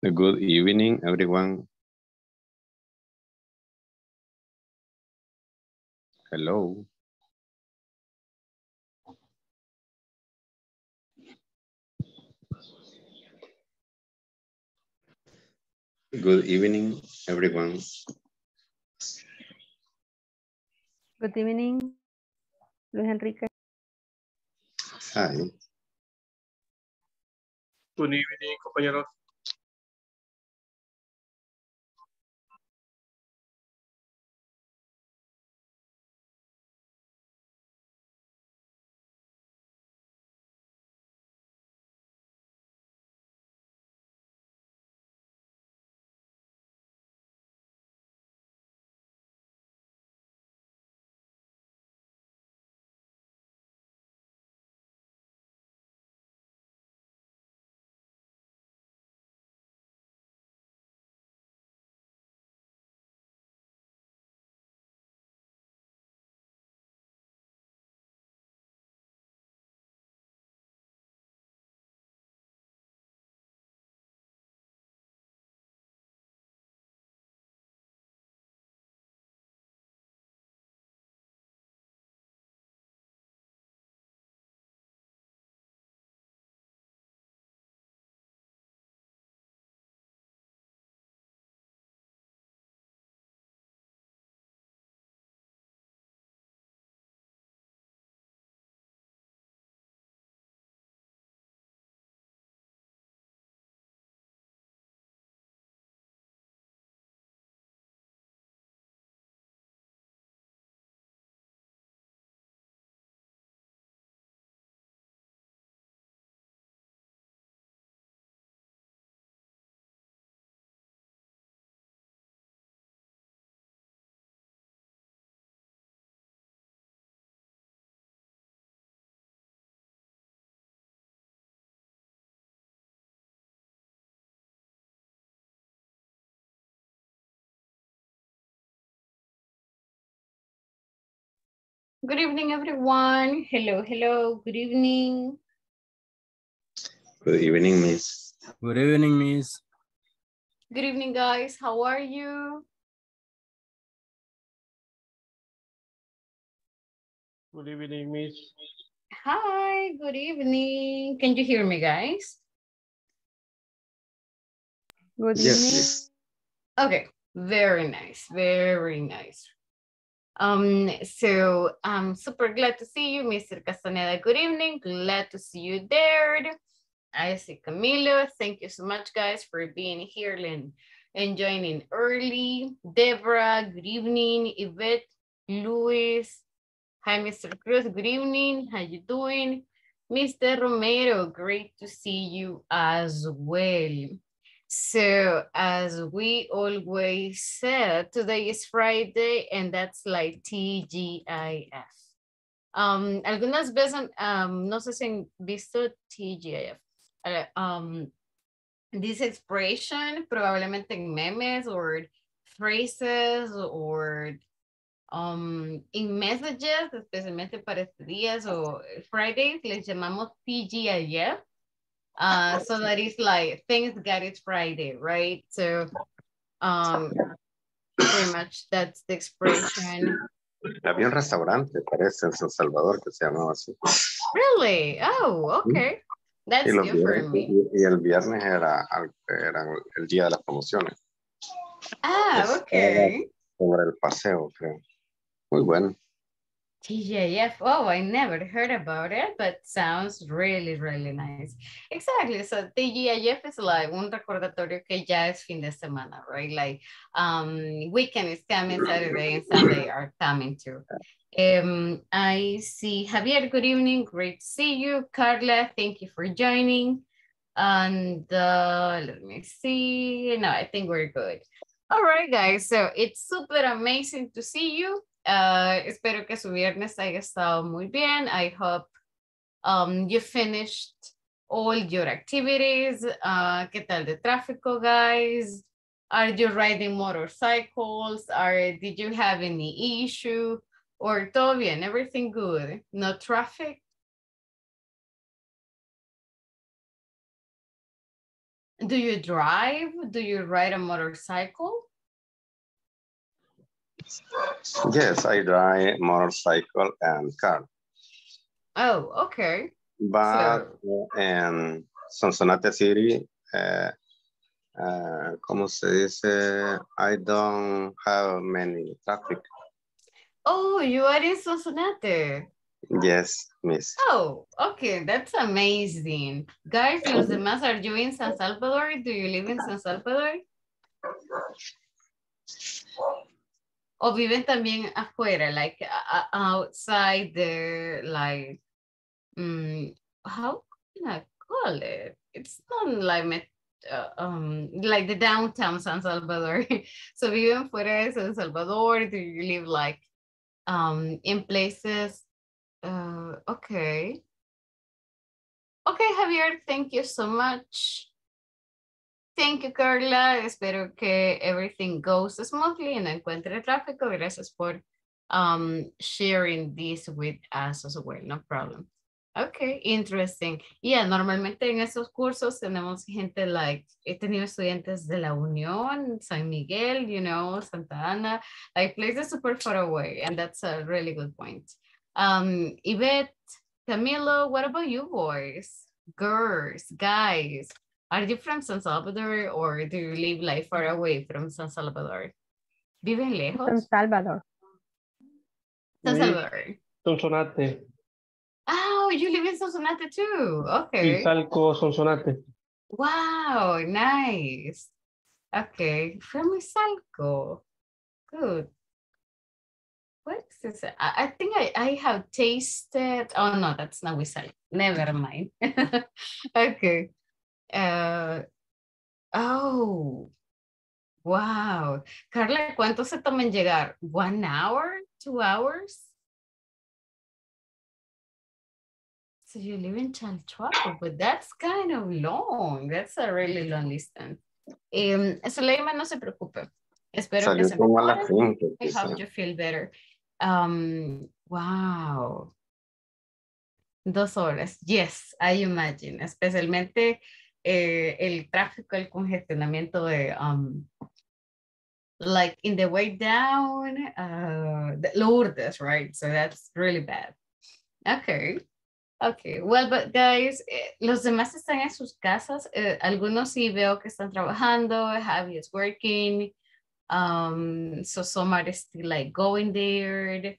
Good evening, everyone. Hello. Good evening, everyone. Good evening, Luis Enrique. Hi. Good evening, compañeros. Good evening, everyone. Hello, hello. Good evening. Good evening, Miss. Good evening, Miss. Good evening, guys. How are you? Good evening, Miss. Hi, good evening. Can you hear me, guys? Good Yes, evening. Miss. Okay, very nice, very nice. Um, so I'm super glad to see you, Mr. Castaneda. Good evening. Glad to see you there. I see Camilo. Thank you so much, guys, for being here and, and joining early. Deborah, good evening. Yvette, Luis. Hi, Mr. Cruz. Good evening. How you doing? Mr. Romero, great to see you as well. So as we always said, today is Friday and that's like TGIF. Um, algunas veces, um, no sé si han visto TGIF. Uh, um, this expression probablemente en memes or phrases or um, in messages, especialmente para estos días o Fridays, les llamamos TGIF. Uh, so that is like thanks God it's Friday, right? So um pretty much that's the expression. Había un restaurante, parece, en San Salvador, que se llamaba así. Really? Oh, okay. That's Y, los viernes, me. y- el viernes era, era el día de las promociones. Ah, okay. Sobre el paseo, creo. Muy bueno. TJF. Oh, I never heard about it, but sounds really, really nice. Exactly. So TGIF is like un recordatorio que ya es fin de semana, right? Like um weekend is coming, Saturday and Sunday are coming too. Um, I see Javier, good evening. Great to see you. Carla, thank you for joining. And uh, let me see. No, I think we're good. All right, guys. So it's super amazing to see you. Uh, espero que su viernes haya estado muy bien. I hope um, you finished all your activities. Uh, ¿Qué tal de tráfico, guys? Are you riding motorcycles? Are, did you have any issue? Or todo bien, everything good? No traffic? do you drive? Do you ride a motorcycle? Yes, I drive motorcycle and car. Oh, okay. But in Sonsonate City, uh, uh, ¿cómo se dice? I don't have many traffic. Oh, you are in Sonsonate. Yes, miss. Oh, okay, that's amazing. Guys, los demás, are you in San Salvador? Do you live in San Salvador? O viven también afuera, like uh, outside the, like, mm, how can I call it? It's not like, met- uh, um, like the downtown San Salvador. so viven fuera de San Salvador? Do you live like um, in places uh, okay. Okay, Javier, thank you so much. Thank you, Carla. Espero que everything goes smoothly no encuentre tráfico. Gracias por um, sharing this with us as well. No problem. Okay, interesting. Yeah, normalmente en esos cursos tenemos gente like, he tenido estudiantes de la Unión, San Miguel, you know, Santa Ana, like places super far away. And that's a really good point. Um, Yvette, Camilo, what about you boys? Girls, guys, are you from San Salvador or do you live like far away from San Salvador? ¿Viven San lejos? Salvador. San Sí. Salvador. Sonsonate. Oh, you live in Sonsonate too. Okay. Izalco, Sonsonate. Wow, nice. Okay, from Izalco. Good. What is this? I, I think I, I have tasted. Oh no, that's not Izalco. Never mind. okay. Uh, oh, wow. Carla, ¿cuánto se toma en llegar? One hour? Two hours? So you live in Chalchuaco, but that's kind of long. That's a really long distance. Um, Zuleima, no se preocupe. Espero que Salió se a las mejore. 5. I hope you feel better. Um, wow. Dos horas. Yes, I imagine. Especialmente eh, el tráfico, el congestionamiento de, um, like in the way down, uh, Lourdes, right? So that's really bad. Okay. Okay, well, but guys, eh, los demás están en sus casas. eh, algunos sí veo que están trabajando. Javi is working. Um, so some are still like going there.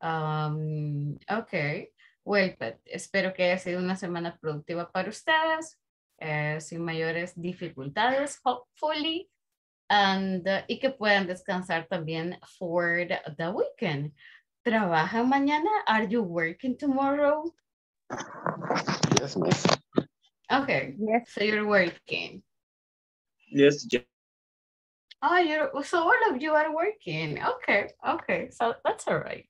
Um, okay, well, but espero que haya sido una semana productiva para ustedes, eh, sin mayores dificultades, hopefully, and, uh, y que puedan descansar también for the, weekend. ¿Trabajan mañana? Are you working tomorrow? Yes, miss. Okay, Yes. so you're working. Yes, yes. Oh, you're so all of you are working. Okay, okay, so that's all right.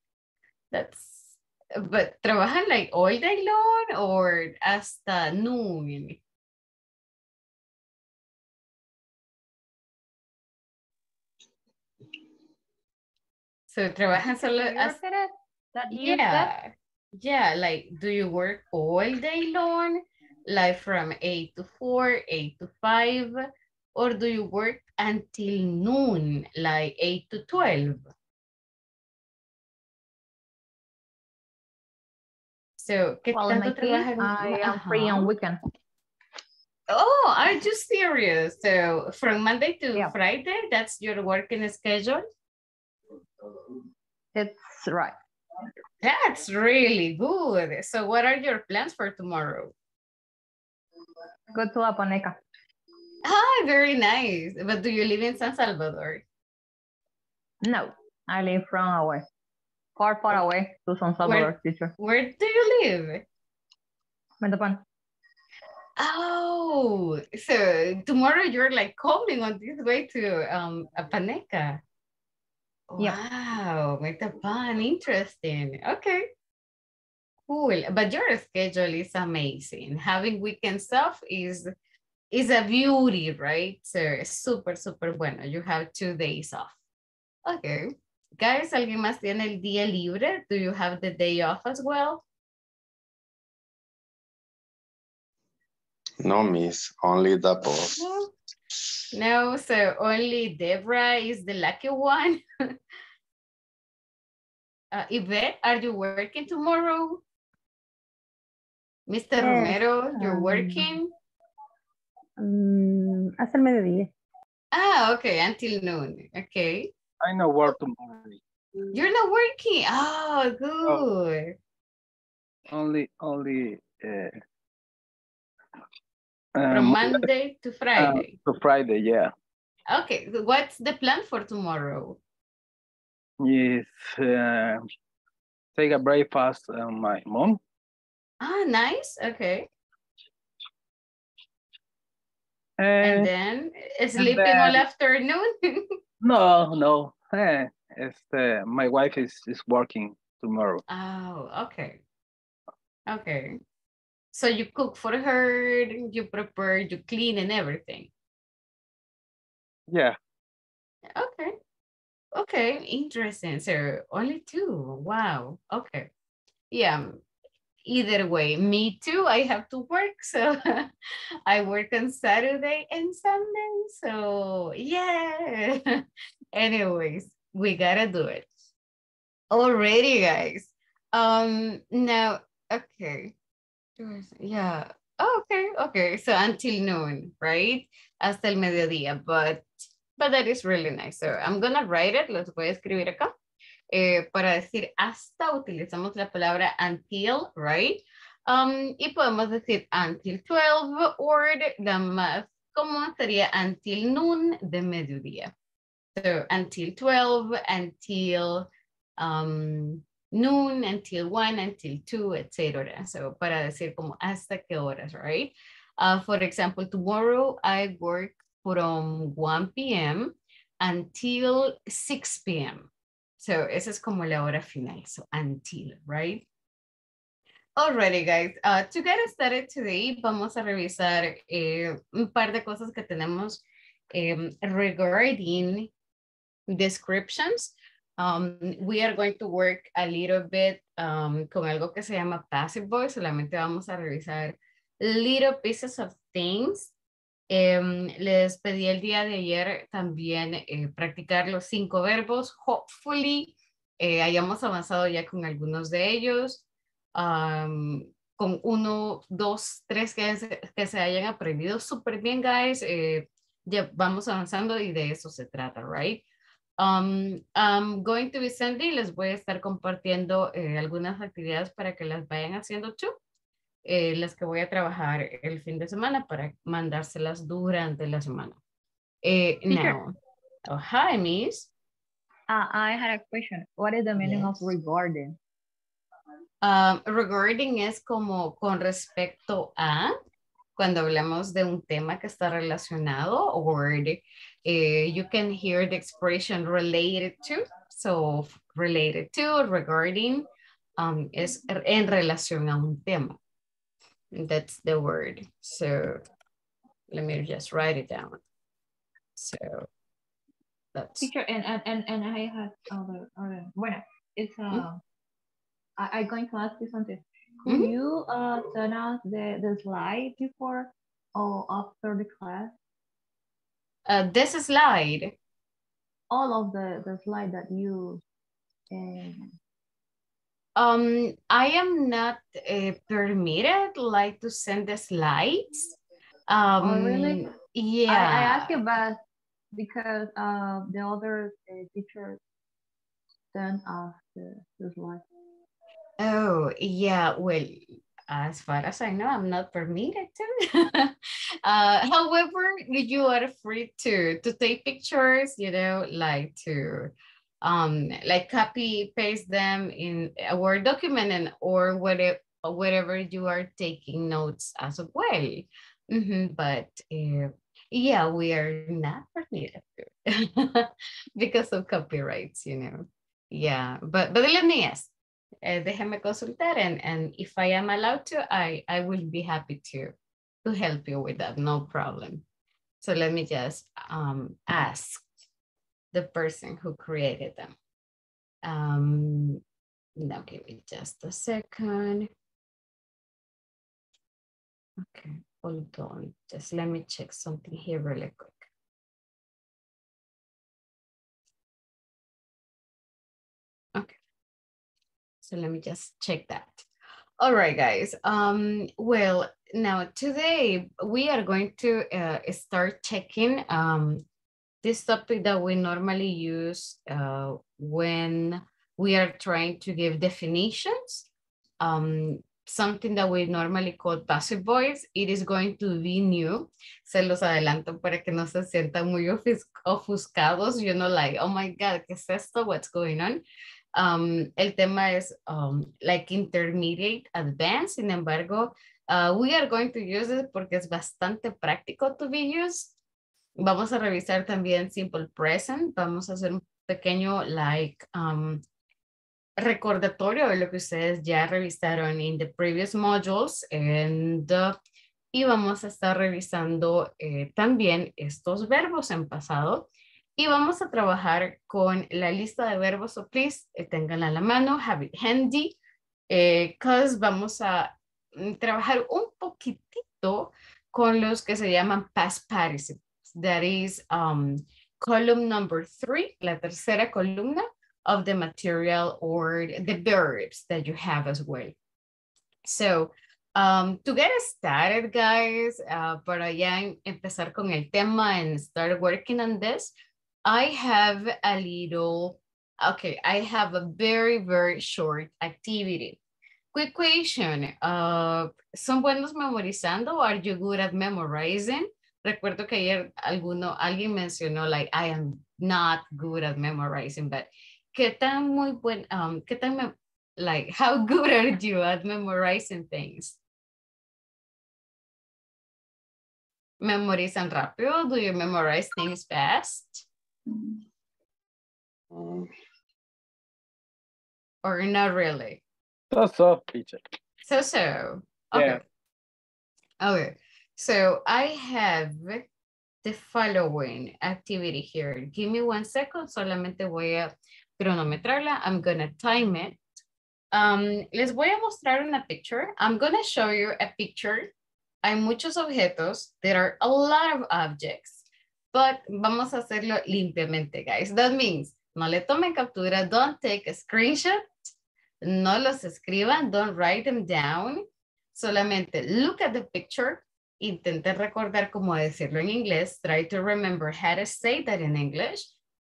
That's but trabajan like all day long or hasta noon. So trabajan solo you as? That you said? yeah, yeah. Like, do you work all day long, like from eight to four, eight to five, or do you work until noon, like eight to twelve? So, ¿qué Well, tanto case, trabajan? I am free on weekend. Oh, are you serious? So, from Monday to Yeah. Friday, that's your working schedule? It's right. That's really good. So, what are your plans for tomorrow? Go to Aponeca. Ah, very nice. But do you live in San Salvador? No, I live from away. Far, far away to San Salvador, teacher. Where do you live? Metapan. Oh, so tomorrow you're like coming on this way to um Apaneca. Yeah. Wow, Metapan, interesting. Okay. Cool. But your schedule is amazing. Having weekends off is is a beauty, right? So super, super bueno. You have two days off. Okay. Guys, ¿alguien más tiene el día libre? Do you have the day off as well? No, miss. Only the boss. No, no, so only Debra is the lucky one. uh, Yvette, are you working tomorrow? Mr. Yes, Romero, you're um, working? Mm, hasta el mediodía. Ah, okay, until noon. Okay. I know work tomorrow. You're not working. Oh, good. Only, only, uh, From um, Monday to Friday. to Friday, yeah. Okay, what's the plan for tomorrow? Yes, uh, take a breakfast on my mom. Ah, nice. Okay. Eh, And then uh, sleeping all then- afternoon. no, no, eh, este, my wife is, is working tomorrow. oh, okay. Okay. So you cook for her, you prepare, you clean and everything. Yeah, Okay. Okay, interesting. So only two. Wow. Okay. Yeah. Either way, me too. I have to work. So I work on Saturday and Sunday. So yeah. Anyways, we gotta do it. Already, guys. Um now, okay. Yeah. Oh, okay, okay. So until noon, right? Hasta el mediodía, but but that is really nice. So I'm gonna write it, los voy a escribir acá. Eh, para decir hasta utilizamos la palabra until, right? Um, y podemos decir until 12 or la más común sería until noon de mediodía. So until 12, until um, noon, until 1, until 2, etc. So para decir como hasta qué horas, right? Uh, for example, tomorrow I work from 1 p.m. until 6 p.m. So esa es como la hora final. So until, right? Alrighty, guys. Uh, to get started today, vamos a revisar eh, un par de cosas que tenemos um, regarding descriptions. Um, we are going to work a little bit um, con algo que se llama passive voice. Solamente vamos a revisar little pieces of things Em, les pedí el día de ayer también eh, practicar los cinco verbos. Hopefully eh, hayamos avanzado ya con algunos de ellos. Am, con uno, dos, tres que, que se hayan aprendido súper bien, guys. eh, ya vamos avanzando y de eso se trata, right? Um, I'm going to be sending, les voy a estar compartiendo eh, algunas actividades para que las vayan haciendo too eh, las que voy a trabajar el fin de semana para mandárselas durante la semana. Eh, now, oh, hi, Miss. Uh, I had a question. What is the meaning of Yes. regarding? Um, regarding es como con respecto a cuando hablamos de un tema que está relacionado or eh, you can hear the expression related to. So related to, regarding, um, es en relación a un tema. That's the word. So let me just write it down. So that's Teacher, and, and, and, I had other, other, bueno, it's, uh, I, I'm going to ask you something. Could Mhm. you, uh, send us the, the slide before or after the class? uh, this slide. All of the, the slide that you, um, Um, I am not uh, permitted like to send the slides. Um, Oh, really? Yeah. I, I ask about because, uh, the other uh, teacher sent us the, the slide. Oh, yeah. Well, as far as I know, I'm not permitted to. uh, however, you are free to to take pictures. You know, like to um like copy paste them in a Word document and or whatever whatever you are taking notes as well. Mhm, but uh, yeah, we are not permitted because of copyrights. You know. Yeah, but but let me ask. Eh, déjeme consultar and, and if I am allowed to, I, I will be happy to, to help you with that, no problem. So let me just um, ask the person who created them. Um, now give me just a second. Okay, hold on. Just let me check something here really quick. So let me just check that. All right, guys. Um, well, now today we are going to uh, start checking um, this topic that we normally use uh, when we are trying to give definitions. Um, something that we normally call passive voice. It is going to be new. Se los adelanto para que no se sientan muy ofus ofuscados. You know, like, oh my God, ¿qué es esto? What's going on? Um, el tema es um, like intermediate advanced. Sin embargo, uh, we are going to use it porque es bastante práctico to be used. Vamos a revisar también simple present. Vamos a hacer un pequeño like um, recordatorio de lo que ustedes ya revisaron en the previous modules and, uh, y vamos a estar revisando eh, también estos verbos en pasado y vamos a trabajar con la lista de verbos, so please eh, tenganla a la mano, have it handy, because vamos a mm, trabajar un poquitito con los que se llaman past participles, that is um, column number three, la tercera columna, of the material or the verbs that you have as well. So, um, to get started, guys, uh, para ya empezar con el tema and start working on this, I have a little, okay, I have a very, very short activity. Quick question, uh, ¿son buenos memorizando? Are you good at memorizing? Recuerdo que ayer alguno, alguien mencionó, like, I am not good at memorizing, but ¿qué tan muy buen, um, qué tan, like, how good are you at memorizing things? ¿Memorizan rápido? Do you memorize things fast? Mm, Or not really? So, so, teacher. So, so. Okay. Okay. So I have the following activity here. Give me one second. Solamente voy a cronometrarla. I'm gonna time it. Um, les voy a mostrar una picture. I'm gonna show you a picture. Hay muchos objetos. There are a lot of objects. But vamos a hacerlo limpiamente, guys. That means, no le tomen captura. Don't take a screenshot. No los escriban. Don't write them down. Solamente look at the picture. Intenten recordar cómo decirlo en inglés. Try to remember how to say that in English.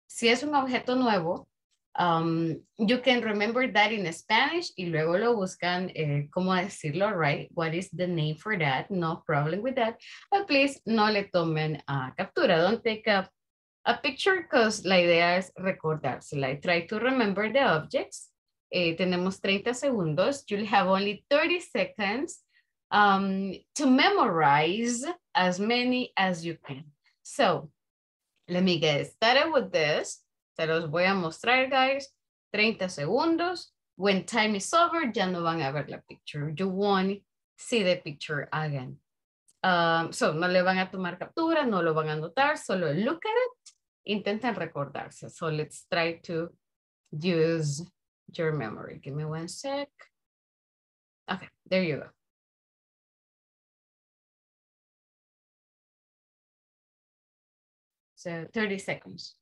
Si es un objeto nuevo, um, you can remember that in Spanish y luego lo buscan eh, cómo decirlo, right? What is the name for that? No problem with that. But please no le tomen uh, captura. Don't take a, a picture because la idea es recordarse. Like, try to remember the objects. Eh, tenemos 30 segundos. You'll have only 30 seconds um, to memorize as many as you can. So, let me get started with this. Se los voy a mostrar, guys. 30 segundos. When time is over, ya no van a ver la picture. You won't see the picture again. Um, so, no le van a tomar captura, no lo van a anotar, solo look at it. Intenten recordarse. So, let's try to use your memory. Give me one sec. Okay, there you go. So 30 seconds.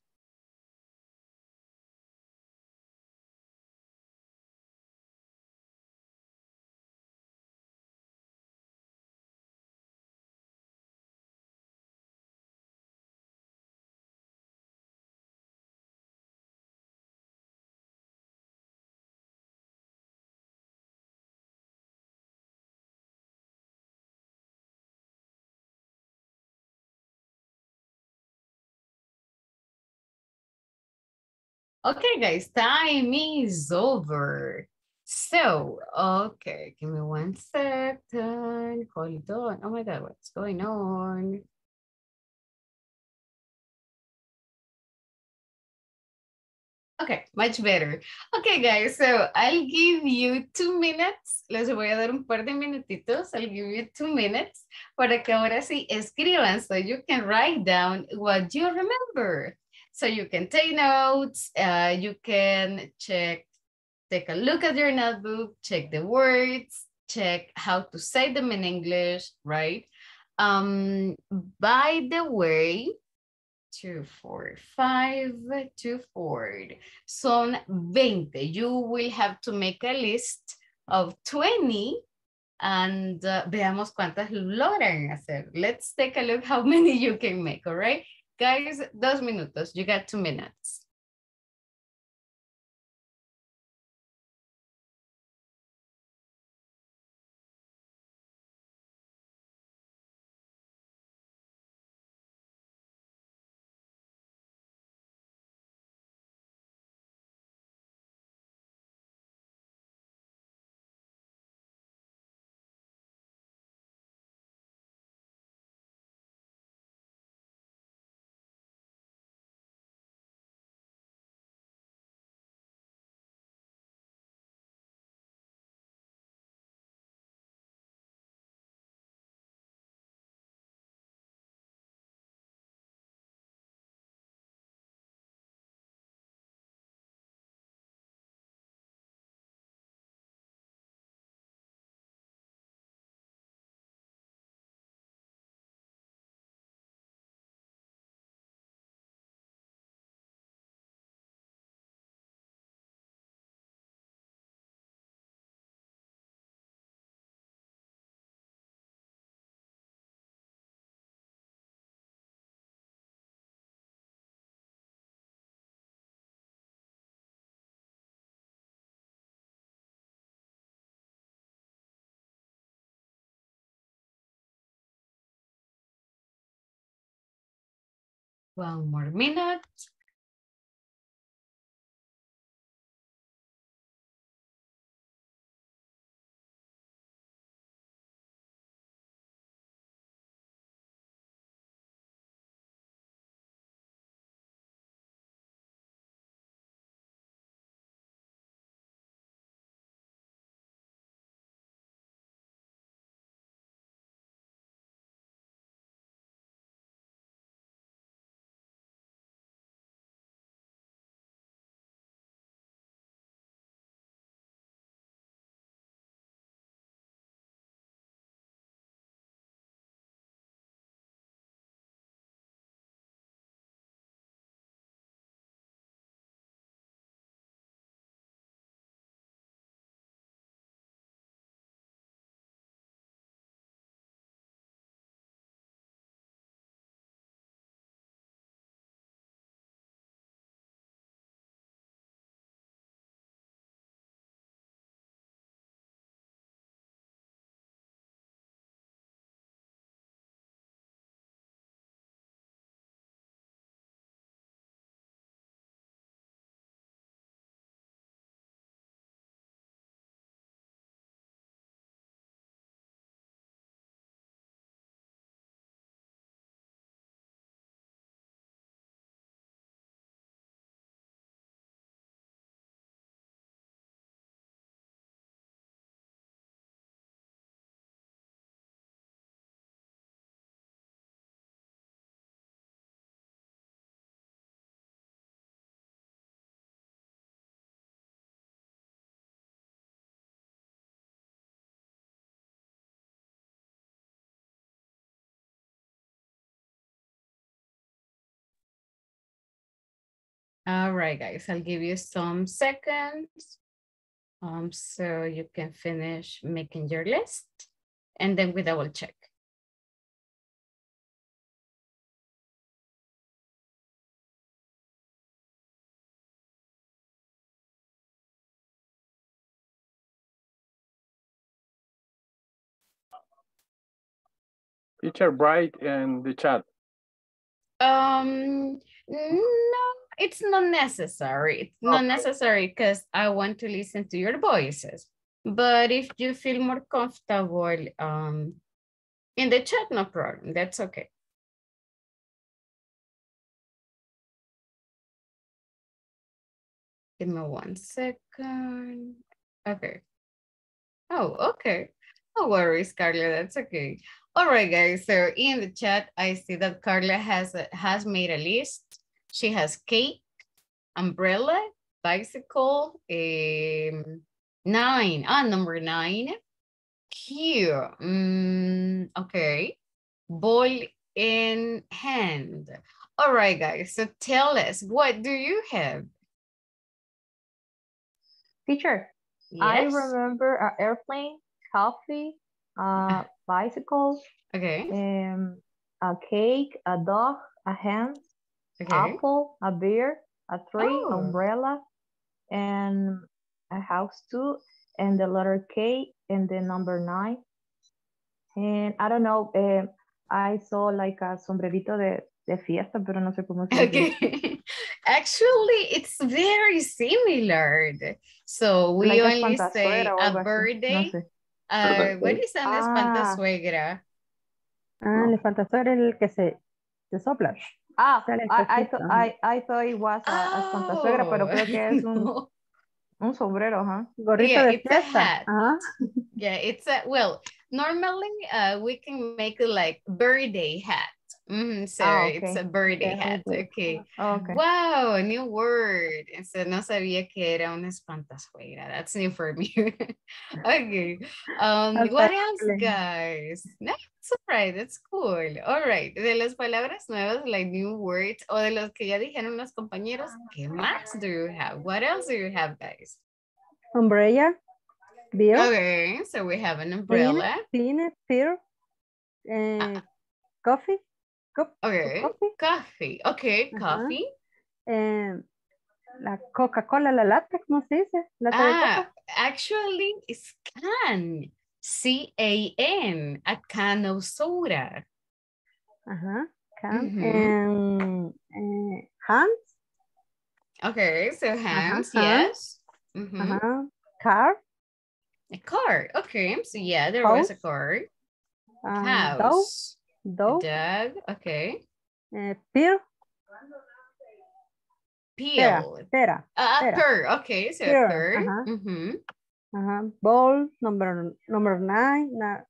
Okay, guys, time is over. So, okay, give me one second. Hold on. Oh my God, what's going on? Okay, much better. Okay, guys, so I'll give you two minutes. Les voy a dar un par de minutitos. I'll give you two minutes para que ahora sí escriban so you can write down what you remember. So you can take notes, uh, you can check, take a look at your notebook, check the words, check how to say them in English, right? Um, by the way, two, four, five, two, four. Son 20. You will have to make a list of 20 and uh, veamos cuántas logran hacer. Let's take a look how many you can make, all right? Guys, dos minutos. You got two minutes. One more minute. All right, guys, I'll give you some seconds. Um, so you can finish making your list and then we double check. Teacher Bright in the chat. Um, no, it's not necessary. It's not necessary because I want to listen to your voices. But if you feel more comfortable um, in the chat, no problem. That's okay. Give me one second. Okay. Oh, okay. No worries, Carla. That's okay. All right, guys. So in the chat, I see that Carla has has made a list. She has cake, umbrella, bicycle, um, nine. Ah, number nine. Cute. Mm, okay. ball in hand. All right, guys. So tell us, what do you have? Teacher, I remember an airplane, coffee, a bicycle, Okay. um, a cake, a dog, a hen, Okay. apple, a bear, a tree, Oh. umbrella, and a house too, and the letter K and the number nine. And I don't know, um, I saw like a sombrerito de, de fiesta, pero no sé cómo se dice. Okay. Actually, it's very similar. So we Like a only say a o a algo así, no birthday. sé. Uh, what is an Ah. espantasuegra? Ah, el fantasma es el que se, se sopla. Ah, I, I, cosita, thought. I, I thought it was a, a espantazuegra, pero Oh, creo que es un, no. un sombrero, ajá. Gorrito Yeah, de it's a fiesta. hat. Ajá. Yeah, it's a well. Normally, uh, we can make it like birthday hat. Mhm, so Ah, it's a Yeah, hat. okay. Okay. Okay. Wow, new word. So no sabía que era una espantazuegra. That's new for me. okay. Um, what else, guys? No, it's all right. That's cool. All right. De las palabras nuevas, like new words, o de los que ya dijeron los compañeros, ¿qué más do you have? What else do you have, guys? Umbrella. Beer. Okay, so we have an umbrella. Cleaner. Beer. eh, coffee. Cup Okay. coffee. Coffee. Okay, Ajá. coffee. eh, la Coca-Cola, la lata, ¿cómo se dice? Lata de Ah, coca. actually, it's can. C-A-N. A can of soda. Ajá. Can. Ujú. em, eh, hands. Okay, so hands, hands. yes. Mhm. Ajá. Car. A car. Okay, so yeah, there was a car. um. House. A Dog. dog. Okay. pear. Pera. Peel. Pera. A pera. pear. Okay, so Pear, pear. ajá. Mhm. Ajá. Ball. Number, number nine. Na,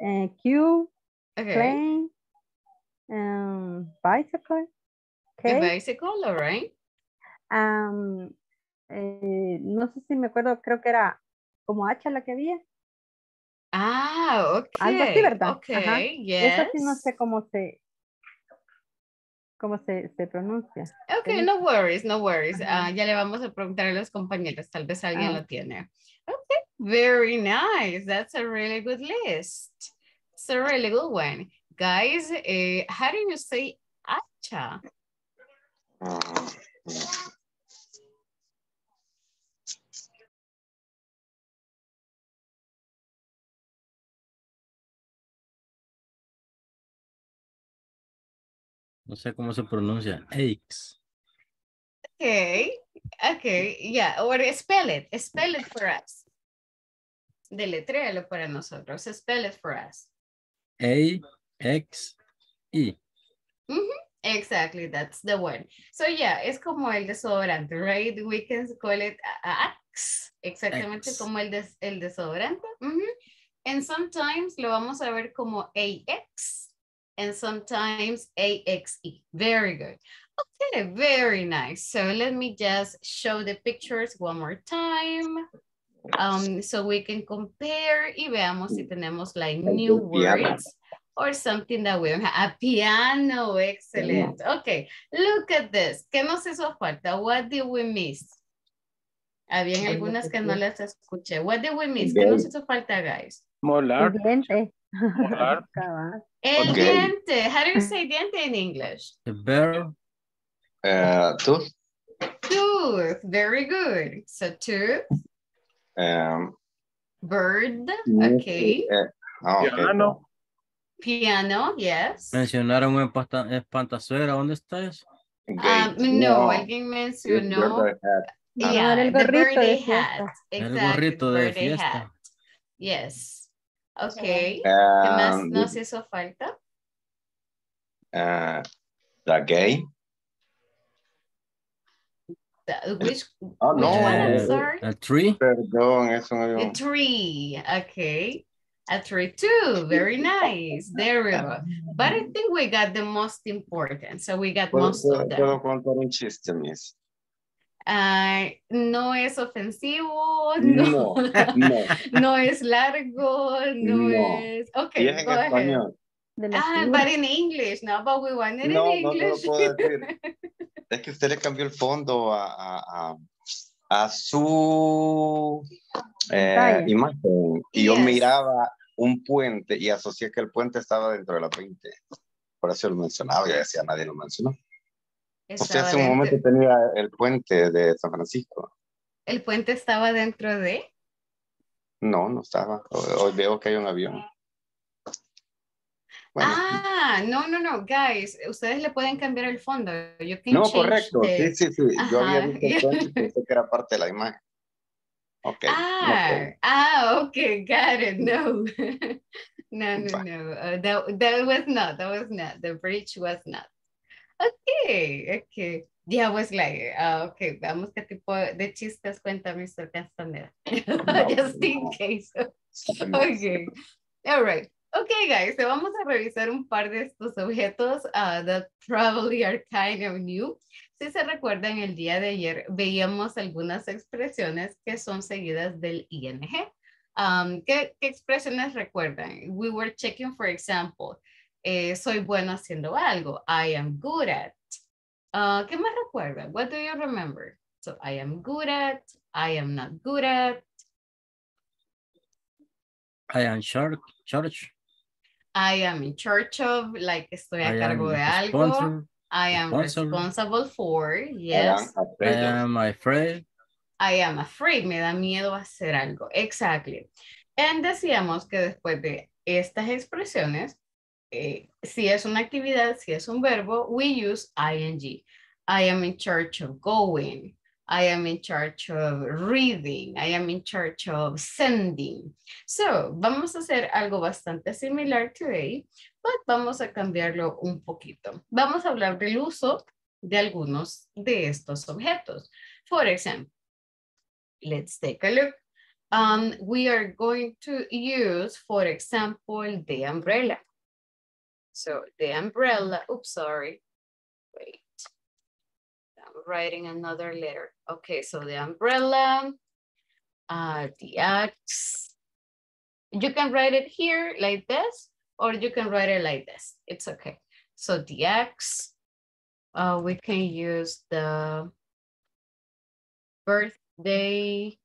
eh, Q. Okay. Plane. um, bicycle. Cake. bicycle, all right. um, eh, no sé si me acuerdo, creo que era como hacha la que había. Ah, okay. Algo así, ¿verdad? Ajá. Okay, yes. Esa sí no sé cómo se, cómo se, se pronuncia. Okay, Sí. no worries, no worries. Ajá. Ah, ya le vamos a preguntar a los compañeros, tal vez alguien Ah. lo tiene. Okay, very nice. That's a really good list. It's a really good one. Guys, eh, how do you say hacha? No sé cómo se pronuncia. Aches. Okay, okay, yeah, or spell it, spell it for us. Deletréalo para nosotros, spell it for us. A, X, E. Exactly, that's the one. So yeah, es como el desodorante, right? We can call it Axe, exactamente como el, des- el desodorante. And sometimes lo vamos a ver como AX and sometimes AXE. Very good. Okay, very nice. So let me just show the pictures one more time. Um, so we can compare y veamos si tenemos like new words or something that we don't have. A piano, excellent. Okay, look at this. ¿Qué nos hizo falta? What did we miss? Habían algunas que no las escuché. What did we miss? ¿Qué nos hizo falta, guys? Molar. El diente. Molar. El Ok. diente. How do you say diente in English? The bear, eh, tooth, Tooth. Very good. So tooth, um, bird, okay. ah, ok. Piano. Piano, yes. mencionaron un espanta- espantazuegra. ¿Dónde está eso? Um, Gate. no, alguien mencionó. Ah, Yeah, era el gorrito de fiesta. hat. El Exactly, gorrito de fiesta. Yes. Okay. ¿Qué más Um, nos hizo falta? uh, the gay. The- which Oh, which no. one? I'm Eh, sorry. A tree. Perdón, eso no A tree. Okay. A tree too. Very nice. There we go. But I think we got the most important. So we got most of them. puedo contar un chiste, miss? Ah, no es ofensivo, no, No, no. no es largo, no, No. es... Ok, Y es en go español. Ah, but in English, no, but we want it No, in no te lo English. puedo decir. Es que usted le cambió el fondo a, a, a, a su eh, imagen. Y yo Yes. miraba un puente y asocié que el puente estaba dentro de la 20. Por eso lo mencionaba, ya decía, nadie lo mencionó. Usted hace un dentro- momento tenía el puente de San Francisco. El puente estaba dentro de. No, no estaba. Hoy, veo que hay un avión. Bueno, Ah, no, no, no, guys, ustedes le pueden cambiar el fondo. You can no, correcto. the- Sí, sí, sí. Yo había Ajá. visto el puente y pensé que era parte de la imagen. Ok. no Ah, problem. ah, okay, got it. No, no, no, no. Uh, that that was not. That was not. The bridge was not. Okay, okay. Yeah, I was like, uh, okay, vamos qué tipo de chistes cuenta Mr. Castaneda. Just in case. Okay. All right. Okay, guys, so vamos a revisar un par de estos objetos uh, that probably are kind of new. Si se recuerdan, el día de ayer veíamos algunas expresiones que son seguidas del ing. Um, ¿qué, qué expresiones recuerdan? We were checking, for example, eh, soy bueno haciendo algo. I am good at. Uh, ¿Qué más recuerdan? What do you remember? So, I am good at, I am not good at, I am short, church. I am in charge of, like estoy a I cargo de algo. I am responsible. responsible for, I am yes. I am afraid. I am afraid, me da miedo hacer algo. Exactly. And decíamos que después de estas expresiones, eh, si es una actividad, si es un verbo, we use ing. I am in charge of going. I am in charge of reading. I am in charge of sending. So, vamos a hacer algo bastante similar today, but vamos a cambiarlo un poquito. Vamos a hablar del uso de algunos de estos objetos. For example, let's take a look. Um, we are going to use, for example, the umbrella. So the umbrella, oops, sorry. Wait. I'm writing another letter. Okay, so the umbrella, uh, the axe. You can write it here like this, or you can write it like this. It's okay. So the axe, uh, we can use the birthday.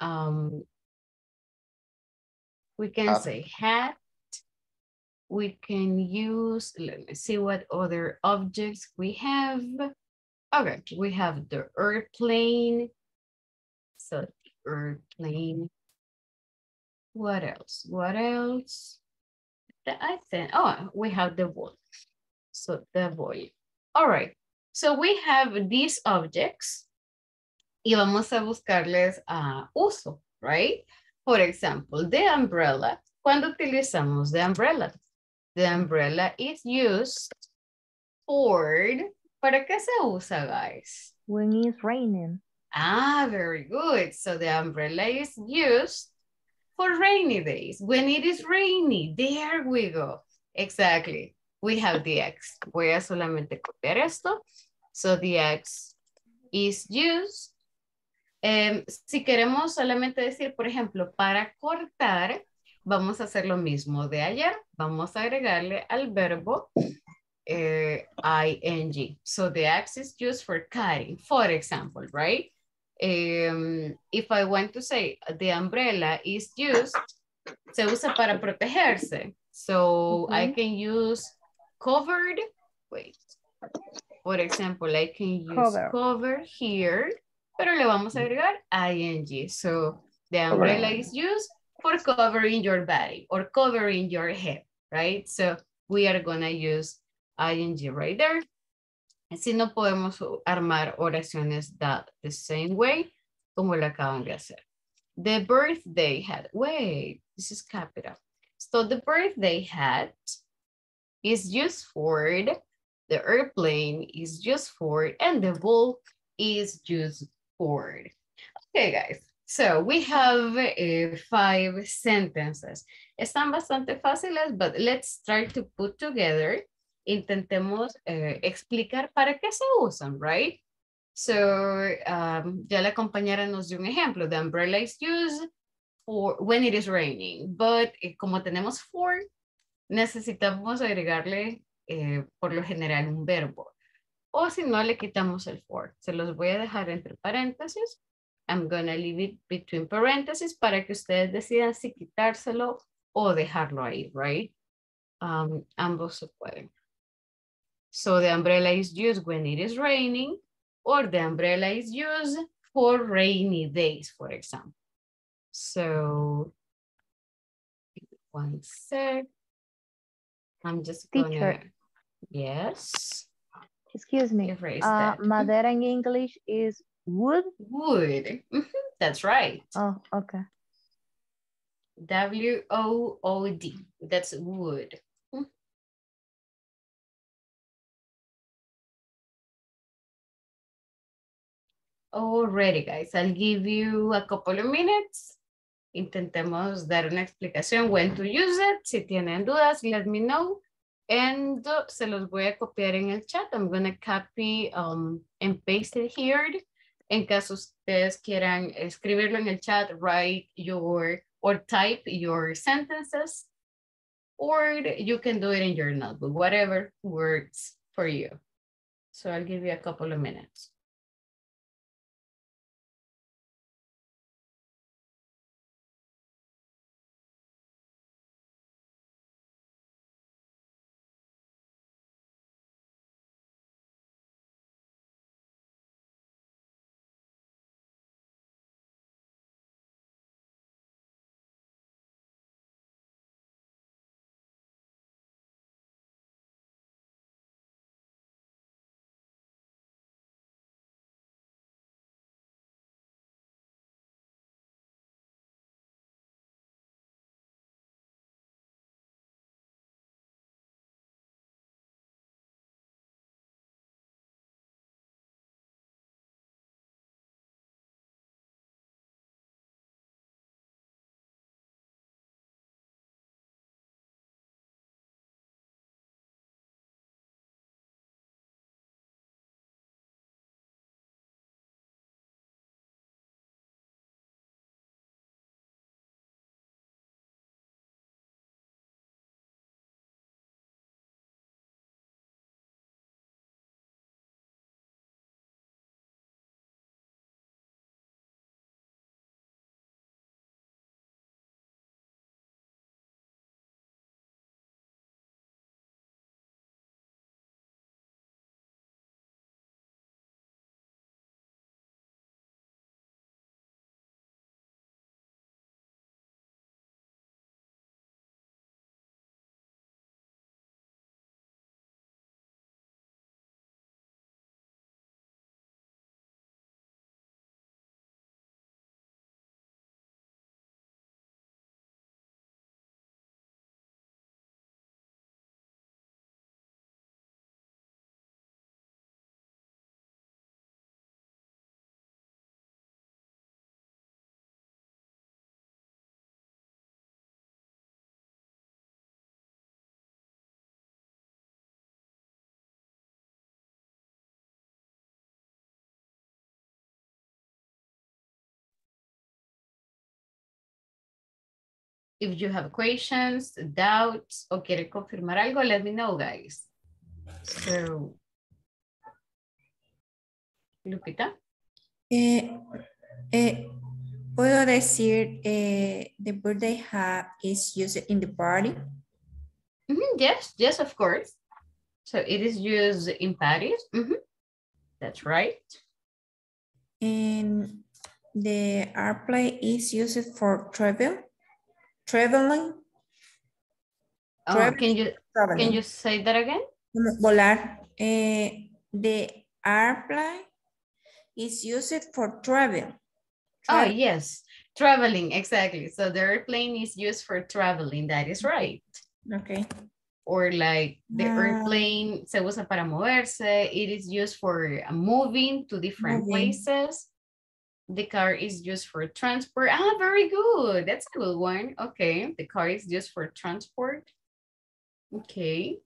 Um, we can Hat. say hat. We can use, let me see what other objects we have. Okay, we have the airplane. So airplane. What else? What else? The- I think, oh, we have the ball. So the ball. All right. So we have these objects y vamos a buscarles a uso, right? Por example, the umbrella. Cuando utilizamos the umbrella? The umbrella is used for, ¿para qué se usa, guys? When it's raining. Ah, very good. So the umbrella is used for rainy days. When it is rainy, there we go. Exactly. We have the X. Voy a solamente copiar esto. So the X is used. Em, si queremos solamente decir, por ejemplo, para cortar, vamos a hacer lo mismo de ayer. Vamos a agregarle al verbo eh, ing. So the X is used for cutting, for example, right? Um, if I want to say the umbrella is used, se usa para protegerse. So I can use covered, wait. Por example, I can use Cover. cover, here, pero le vamos a agregar ing. So the umbrella is used for covering your body or covering your head, right? So we are gonna use ing right there. Si no podemos armar oraciones that the same way como lo acaban de hacer. The birthday hat, wait, this is capital. So the birthday hat is used for, the airplane is used for, and the ball is used for. Okay, guys. So we have uh, five sentences. Están bastante fáciles, but let's try to put together. Intentemos eh, explicar para qué se usan, right? So, um, ya la compañera nos dio un ejemplo. The umbrella is used for when it is raining, but eh, como tenemos for, necesitamos agregarle eh, por lo general un verbo. O si no, le quitamos el for. Se los voy a dejar entre paréntesis. I'm gonna leave it between parentheses para que ustedes decidan si quitárselo o dejarlo ahí, right? Um, ambos se pueden. So the umbrella is used when it is raining or the umbrella is used for rainy days, for example. So one sec. I'm just Teacher. gonna, yes, Excuse me. Uh, that. madera in English is wood. Wood, Mhm, that's right. Oh, okay. W-O-O-D, that's wood. Mm. Alrighty, guys, I'll give you a couple of minutes. Intentemos dar una explicación when to use it. Si tienen dudas, let me know. And uh, se los voy a copiar en el chat. I'm gonna copy um, and paste it here. En caso ustedes quieran escribirlo en el chat, write your or type your sentences, or you can do it in your notebook, whatever works for you. So I'll give you a couple of minutes. If you have questions, doubts, o quiere confirmar algo, let me know, guys. So, Lupita? Eh, eh, puedo decir eh, the birthday hat is used in the party. Mhm, Yes, yes, of course. So it is used in parties. Mhm. That's right. And the airplane is used for travel. Traveling. Oh, Travel- can you traveling. can you say that again? Volar. Eh, the airplane is used for travel. Oh, yes, traveling, exactly. So the airplane is used for traveling, that is right. Okay. Or like the Ah. airplane se usa para moverse, it is used for uh, moving to different Moving. places. The car is used for transport. Ah, very good. That's a good one. Okay, the car is used for transport. Okay.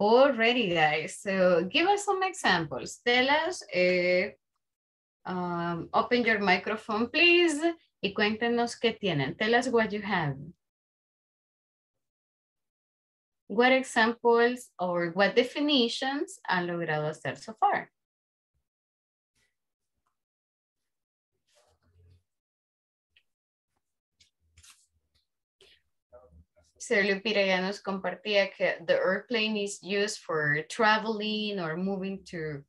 Already, guys. So give us some examples. Tell us, eh, um, open your microphone, please, y cuéntenos qué tienen. Tell us what you have. What examples or what definitions han logrado hacer so far? So Lupita ya nos compartía que the airplane is used for traveling or moving to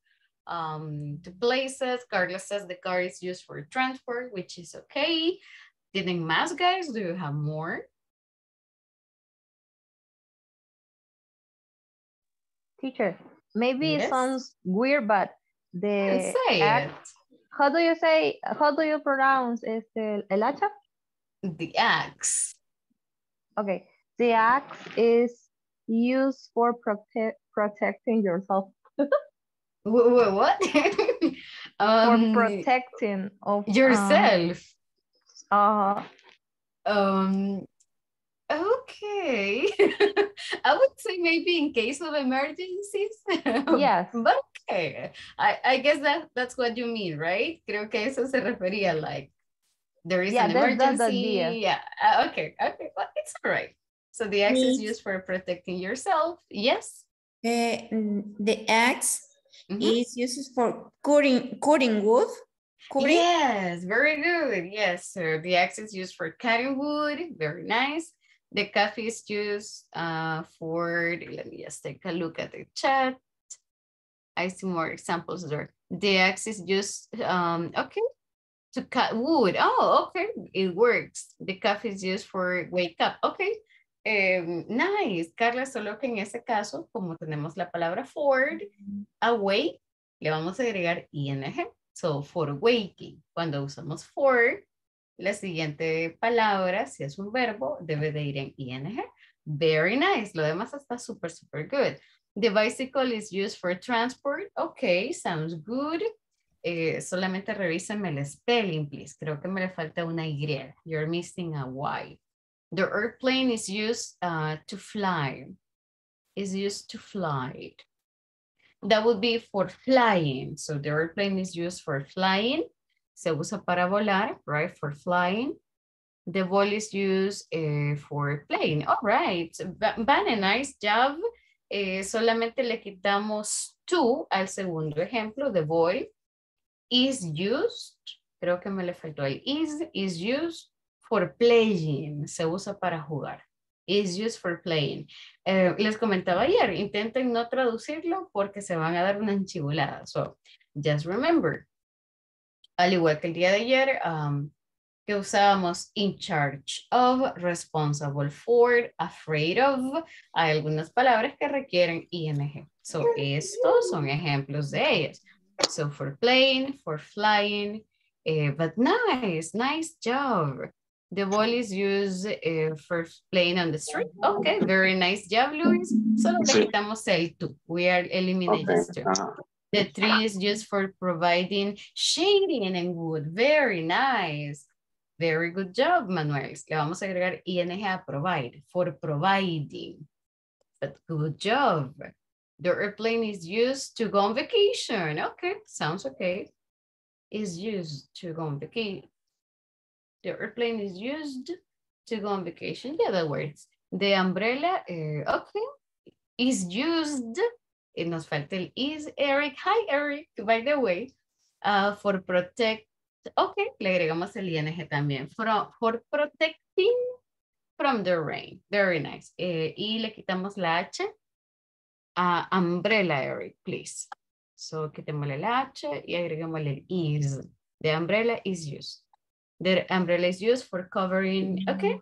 um, to places. Carlos says the car is used for transport, which is okay. Didn't más, guys? Do you have more? Teacher, maybe it sounds weird, but the Say act- it. how do you say, how do you pronounce este, el hacha? The axe. Okay, the axe is used for protect protecting yourself, Wh- wh- What? for um, protecting of um, yourself. Uh, Um, okay. I would say maybe in case of emergencies. yes, But okay. I, I guess that that's what you mean, right? Creo que eso se refería like there is Yeah, an that- that's emergency. Yeah. uh, okay. Okay. Well, it's all right. So the axe is used for protecting yourself. Yes. Mm, the axe Mhm. is used for cutting, cutting wood. Cutting. Yes, very good. Yes, so the axe is used for cutting wood. Very nice. The coffee is used uh, for, let me just take a look at the chat. I see more examples there. The axe is used, um, okay, to cut wood. Oh, okay, it works. The coffee is used for wake up. Okay, um, nice. Carla, solo que en ese caso, como tenemos la palabra for, awake, le vamos a agregar ing. So, for waking. Cuando usamos for, la siguiente palabra, si es un verbo, debe de ir en ing. Very nice. Lo demás está súper, súper good. The bicycle is used for transport. Okay, sounds good. Eh, solamente revísenme el spelling, please. Creo que me le falta una Y. You're missing a Y. The airplane is used uh, to fly. Is used to fly. That would be for flying. So the airplane is used for flying. Se usa para volar, right? For flying. The ball is used eh, for playing. All right. Va- Van, nice job. Eh, solamente le quitamos to al segundo ejemplo. The ball is used. Creo que me le faltó el is. Is used for playing. Se usa para jugar. Is used for playing. Eh, les comentaba ayer, intenten no traducirlo porque se van a dar una enchibulada. So, just remember. Al igual que el día de ayer, um, que usábamos in charge of, responsible for, afraid of. Hay algunas palabras que requieren ing. So, estos son ejemplos de ellas. So, for playing, for flying, eh, but nice, nice job. The ball is used eh, for playing on the street. Okay, very nice job, Luis. Solo le Sí. quitamos el to. We are eliminating Okay, this. The tree is used for providing shading and wood. Very nice. Very good job, Manuel. Le vamos a agregar ing a provide, for providing. But good job. The airplane is used to go on vacation. Okay, sounds okay. Is used to go on vacation. The airplane is used to go on vacation. Yeah, that works. The umbrella, eh, okay, is used y nos falta el is Eric. Hi Eric, by the way, uh, for protect. Ok, le agregamos el ing también. For, for protecting from the rain. Very nice. Eh, y le quitamos la h umbrella, Eric, please. So, quitémosle la h y agreguémosle el is. The umbrella is used. The umbrella is used for covering. Okay.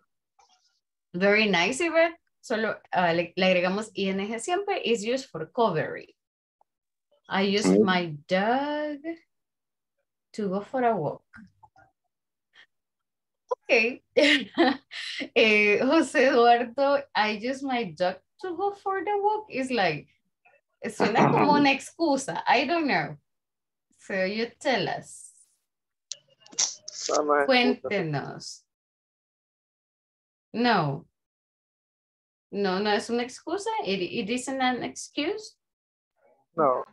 Very nice, Yvette. Solo ah, le, le agregamos ing siempre. Is used for covering. I use Mm. my dog to go for a walk. Okay. eh, José Eduardo, I use my dog to go for the walk. It's like, suena como una excusa. I don't know. So you tell us. Cuéntenos. No. No, no es una excusa. It, it isn't an excuse. No.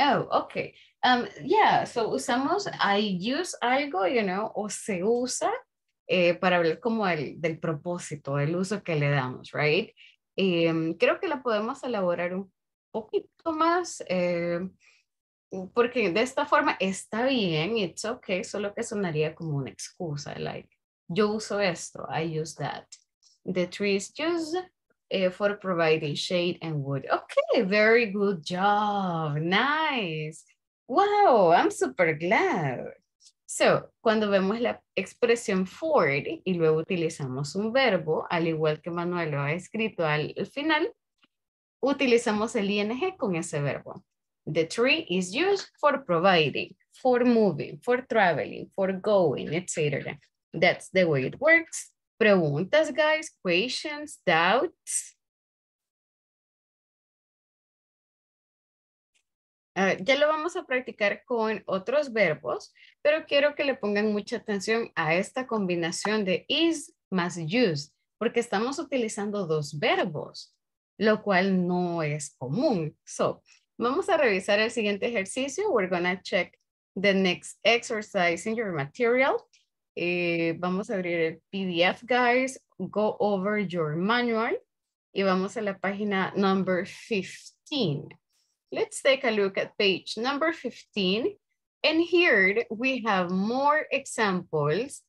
Oh, okay. Um, yeah, so usamos I use algo, you know, o se usa eh, para hablar como el, del propósito, del uso que le damos, right? Em, creo que la podemos elaborar un poquito más, eh, porque de esta forma está bien, it's okay, solo que sonaría como una excusa, like, yo uso esto, I use that. The tree is used eh, for providing shade and wood. Okay, very good job, nice. Wow, I'm super glad. So, cuando vemos la expresión for y luego utilizamos un verbo, al igual que Manuel lo ha escrito al, al final, utilizamos el ing con ese verbo. The tree is used for providing, for moving, for traveling, for going, etc. That's the way it works. Preguntas, guys, questions, doubts. Ah, ya lo vamos a practicar con otros verbos, pero quiero que le pongan mucha atención a esta combinación de is más use, porque estamos utilizando dos verbos, lo cual no es común. So, vamos a revisar el siguiente ejercicio. We're gonna check the next exercise in your material. Eh, vamos a abrir el PDF, guys. Go over your manual y vamos a la página number 15. Let's take a look at page number 15. And here we have more examples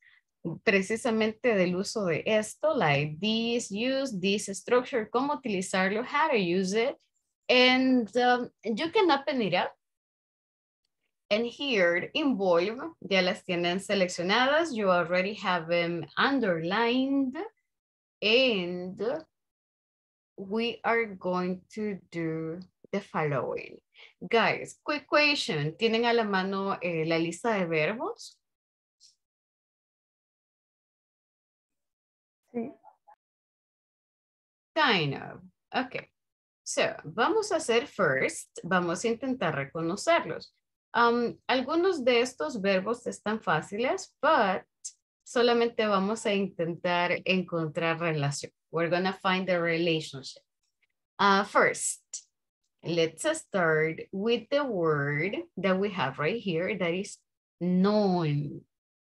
precisamente del uso de esto, like this, use, this structure, cómo utilizarlo, how to use it. And um, you can open it up. And here, involve, ya las tienen seleccionadas. You already have them underlined. And we are going to do the following. Guys, quick question. ¿Tienen a la mano eh, la lista de verbos? Sí. Kind of. Okay. So, vamos a hacer first, vamos a intentar reconocerlos. Um, algunos de estos verbos están fáciles, but solamente vamos a intentar encontrar relación. We're going to find the relationship. Uh, first, let's start with the word that we have right here, that is known.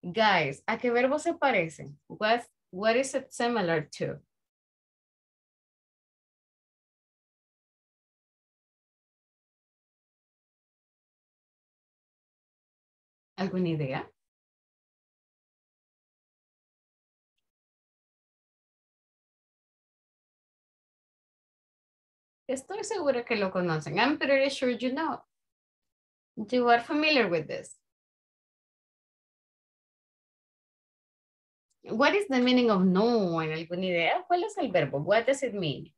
Guys, ¿a qué verbo se parecen? What, what is it similar to? ¿Alguna idea? Estoy segura que lo conocen. I'm pretty sure you know. You are familiar with this. What is the meaning of no? ¿En alguna idea? ¿Cuál es el verbo? What does it mean?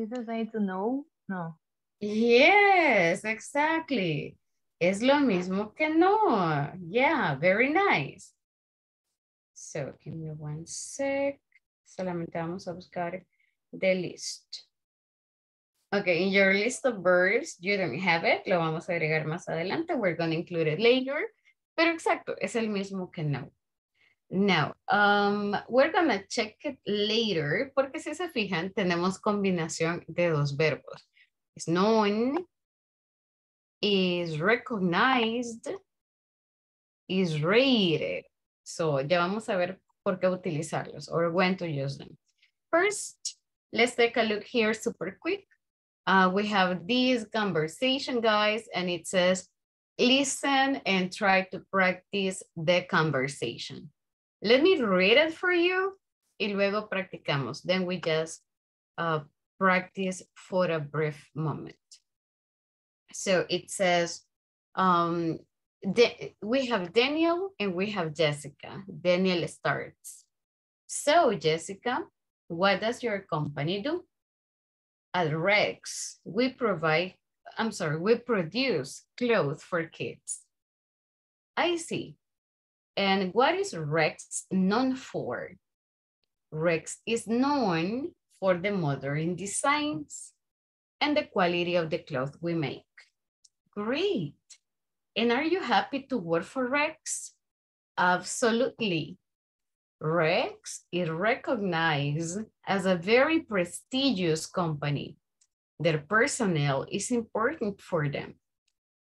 Is the to know? No. Yes, exactly. Es lo mismo que no. Yeah, very nice. So, give me one sec. Solamente vamos a buscar the list. Okay, in your list of verbs, you don't have it. Lo vamos a agregar más adelante. We're going to include it later. Pero exacto, es el mismo que no. Now, um, we're going to check it later, porque si se fijan, tenemos combinación de dos verbos. Es known, is recognized, is rated. So, ya vamos a ver por qué utilizarlos or when to use them. First, let's take a look here super quick. Uh, we have this conversation, guys, and it says, listen and try to practice the conversation. Let me read it for you y luego practicamos. Then we just uh, practice for a brief moment. So it says, um, we have Daniel and we have Jessica. Daniel starts. So Jessica, what does your company do? At Rex, we provide, I'm sorry, we produce clothes for kids. I see. And what is Rex known for? Rex is known for the modern designs and the quality of the clothes we make. Great. And are you happy to work for Rex? Absolutely. Rex is recognized as a very prestigious company. Their personnel is important for them.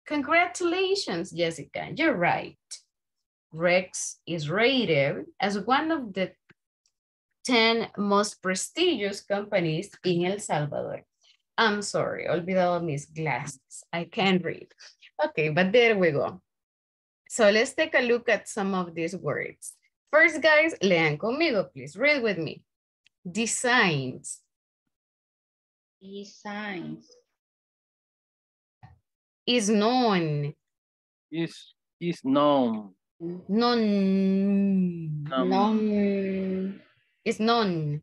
Congratulations, Jessica, you're right. Rex is rated as one of the 10 most prestigious companies in El Salvador. I'm sorry, olvidado mis glasses. I can't read. Okay, but there we go. So let's take a look at some of these words. First, guys, lean conmigo, please. Read with me. Designs, Designs. is known, Is is known. Non. Non. non. It's known.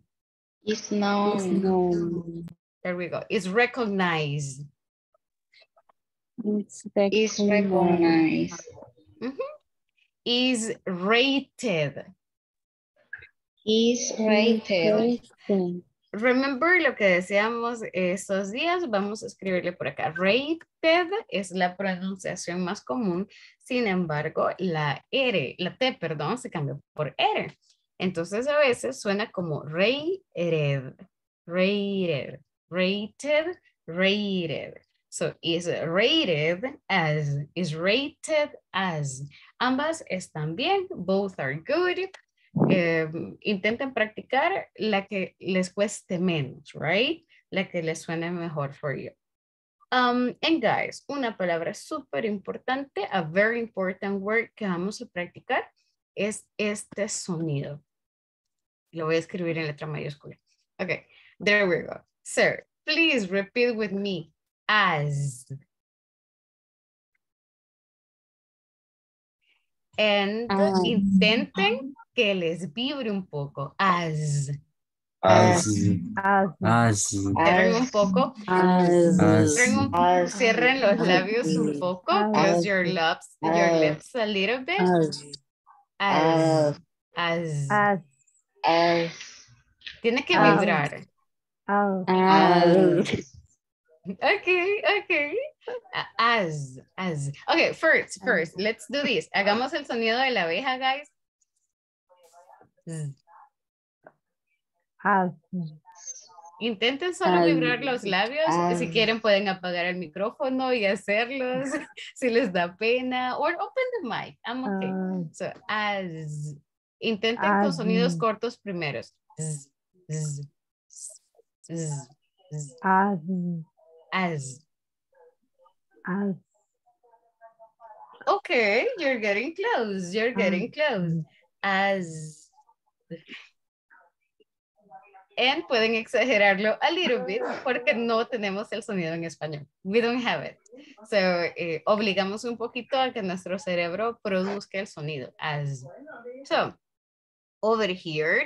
It's known. There we go. It's recognized. It's recognized. It's recognized. Mm -hmm. Is rated. Is rated. rated. Remember lo que decíamos estos días, vamos a escribirle por acá. Rated es la pronunciación más común, sin embargo, la R, la T, perdón, se cambió por R. Entonces a veces suena como rated, rated, rated, rated. So is rated as, is rated as. Ambas están bien, both are good. Eh, intenten practicar la que les cueste menos, right? La que les suene mejor for you. Um, and guys, una palabra súper importante, a very important word que vamos a practicar es este sonido. Lo voy a escribir en letra mayúscula. Okay, there we go. Sir, please repeat with me. As. And intenten que les vibre un poco. As. As, As, as, Cierren un poco. as, as, Cierren, un- As. cierren los labios un poco. Close your lips, your lips a little bit. as, As. As. as, As. Tiene que vibrar. as, As. Okay, okay. As, as. Okay, first, first, let's do this. Hagamos el sonido de la abeja, guys. Z. as, Intenten solo vibrar los labios. Si quieren pueden apagar el micrófono y hacerlos si les da pena. Or open the mic. I'm okay. as, So, as. Intenten con sonidos cortos primeros. As, As. as, Okay, you're getting close. You're getting close. As. And pueden exagerarlo a little bit porque no tenemos el sonido en español. We don't have it. So, eh, obligamos un poquito a que nuestro cerebro produzca el sonido. As. So, over here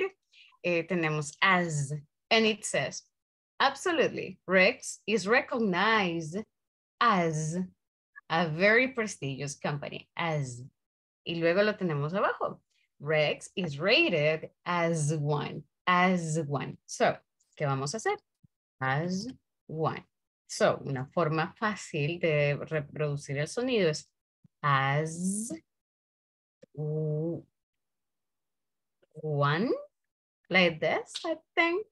eh, tenemos as. And it says, absolutely, Rex is recognized as a very prestigious company. As. Y luego lo tenemos abajo. Rex is rated as one. As one. So, ¿qué vamos a hacer? As one. So, una forma fácil de reproducir el sonido es as one, like this, I think.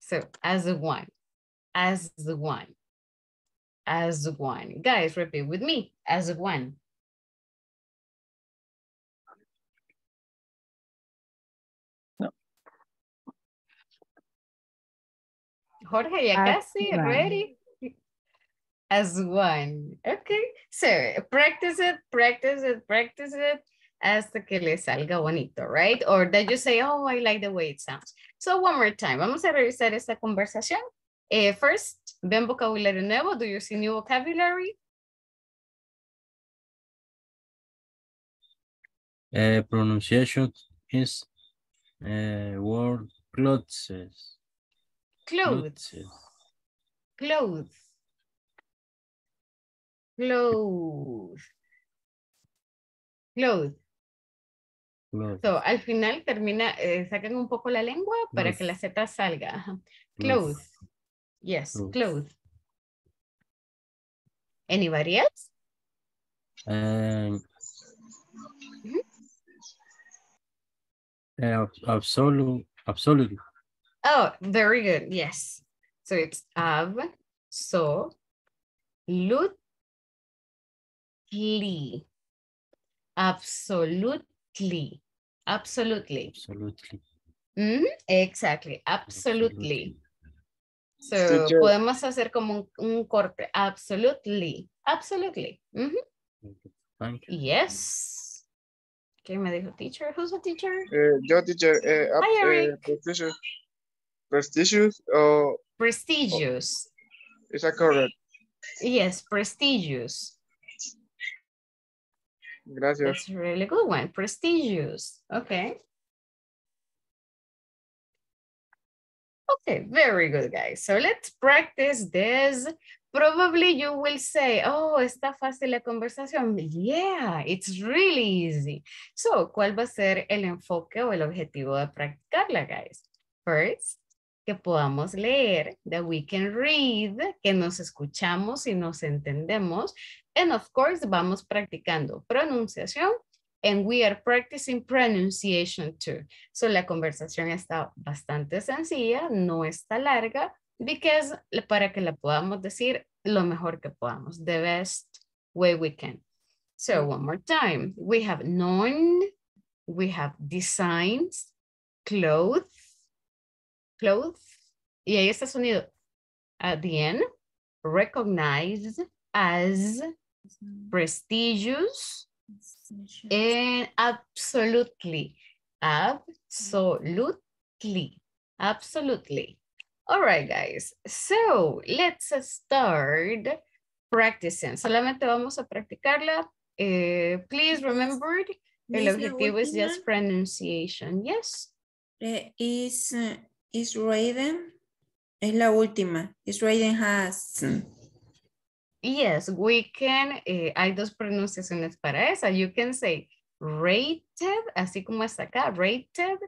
So, as one, as one, as one. Guys, repeat with me, as one. Jorge, ya As casi, one. ready? As one. Okay, so practice it, practice it, practice it hasta que le salga bonito, right? Or that you say, oh, I like the way it sounds. So one more time, vamos a revisar esta conversación. Eh, first, ven vocabulario nuevo. Do you see new vocabulary? uh, pronunciation is uh, word clothes. Clothes, clothes, clothes, clothes. Clothes. So, al final termina, eh, sacan un poco la lengua para que la Z salga. Clothes. Yes, Clothes. Anybody else? Um, Mhm. uh, absolute, absolutely. Oh, very good. Yes. So it's ab, so, lut, Absolutely. Absolutely. Absolutely. Mhm, Exactly. Absolutely. So, Teacher. podemos hacer como un, un corte. Absolutely. Absolutely. Mhm. Thank you. Yes. ¿Quién me dijo teacher? Who's a teacher? Eh, yo, teacher, eh, Hi, eh, Eric. prestigious, prestigious, or Prestigious. is that correct? Yes, prestigious. Gracias. That's a really good one. Prestigious. Okay. Okay, very good, guys. So let's practice this. Probably you will say, oh, está fácil la conversación. Yeah, it's really easy. So, ¿cuál va a ser el enfoque o el objetivo de practicarla, guys? First, que podamos leer, that we can read, que nos escuchamos y nos entendemos. And of course, vamos practicando pronunciación and we are practicing pronunciation too. So la conversación está bastante sencilla, no está larga, because para que la podamos decir lo mejor que podamos, the best way we can. So one more time, we have known, we have designs, clothes, clothes, y ahí está sonido at the end, recognized as prestigious, and absolutely, absolutely, absolutely. All right, guys. So let's start practicing. Solamente vamos a practicarla. Eh, please remember, el objetivo última, just pronunciation. Yes. eh, is, eh, is Raiden. Es la última. Is Raiden has. Yes, we can, eh, hay dos pronunciaciones para esa. You can say rated, así como está acá, rated,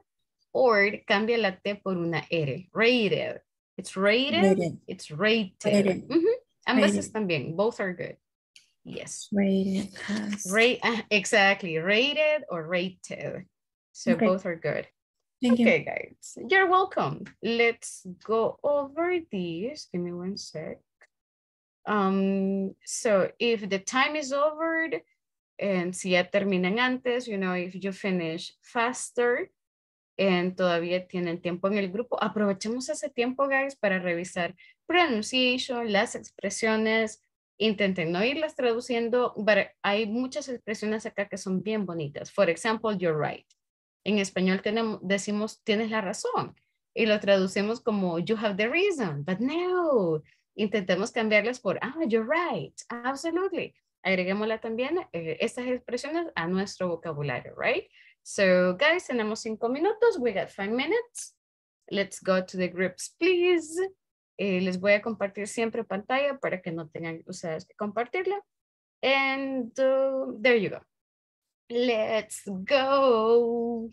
or cambia la T por una R, rated. It's rated, Rated. it's rated. Rated. Ambas Rated. están bien, both are good. Yes, Raiden has. Ra- ah, exactly, rated or rated. So Okay. both are good. Okay, guys, you're welcome. Let's go over these. Give me one sec. Um, so if the time is over, and si ya terminan antes, you know, if you finish faster, and todavía tienen tiempo en el grupo, aprovechemos ese tiempo, guys, para revisar pronunciation, las expresiones, intenten no irlas traduciendo, pero hay muchas expresiones acá que son bien bonitas. For example, you're right. En español decimos, tienes la razón. Y lo traducimos como, you have the reason, but no. Intentemos cambiarlas por, ah, you're right, absolutely. Agreguémosla también, eh, estas expresiones a nuestro vocabulario, right? So, guys, tenemos cinco minutos. We got five minutes. Let's go to the groups, please. Eh, les voy a compartir siempre pantalla para que no tengan ustedes que compartirla. And uh, there you go. Let's go.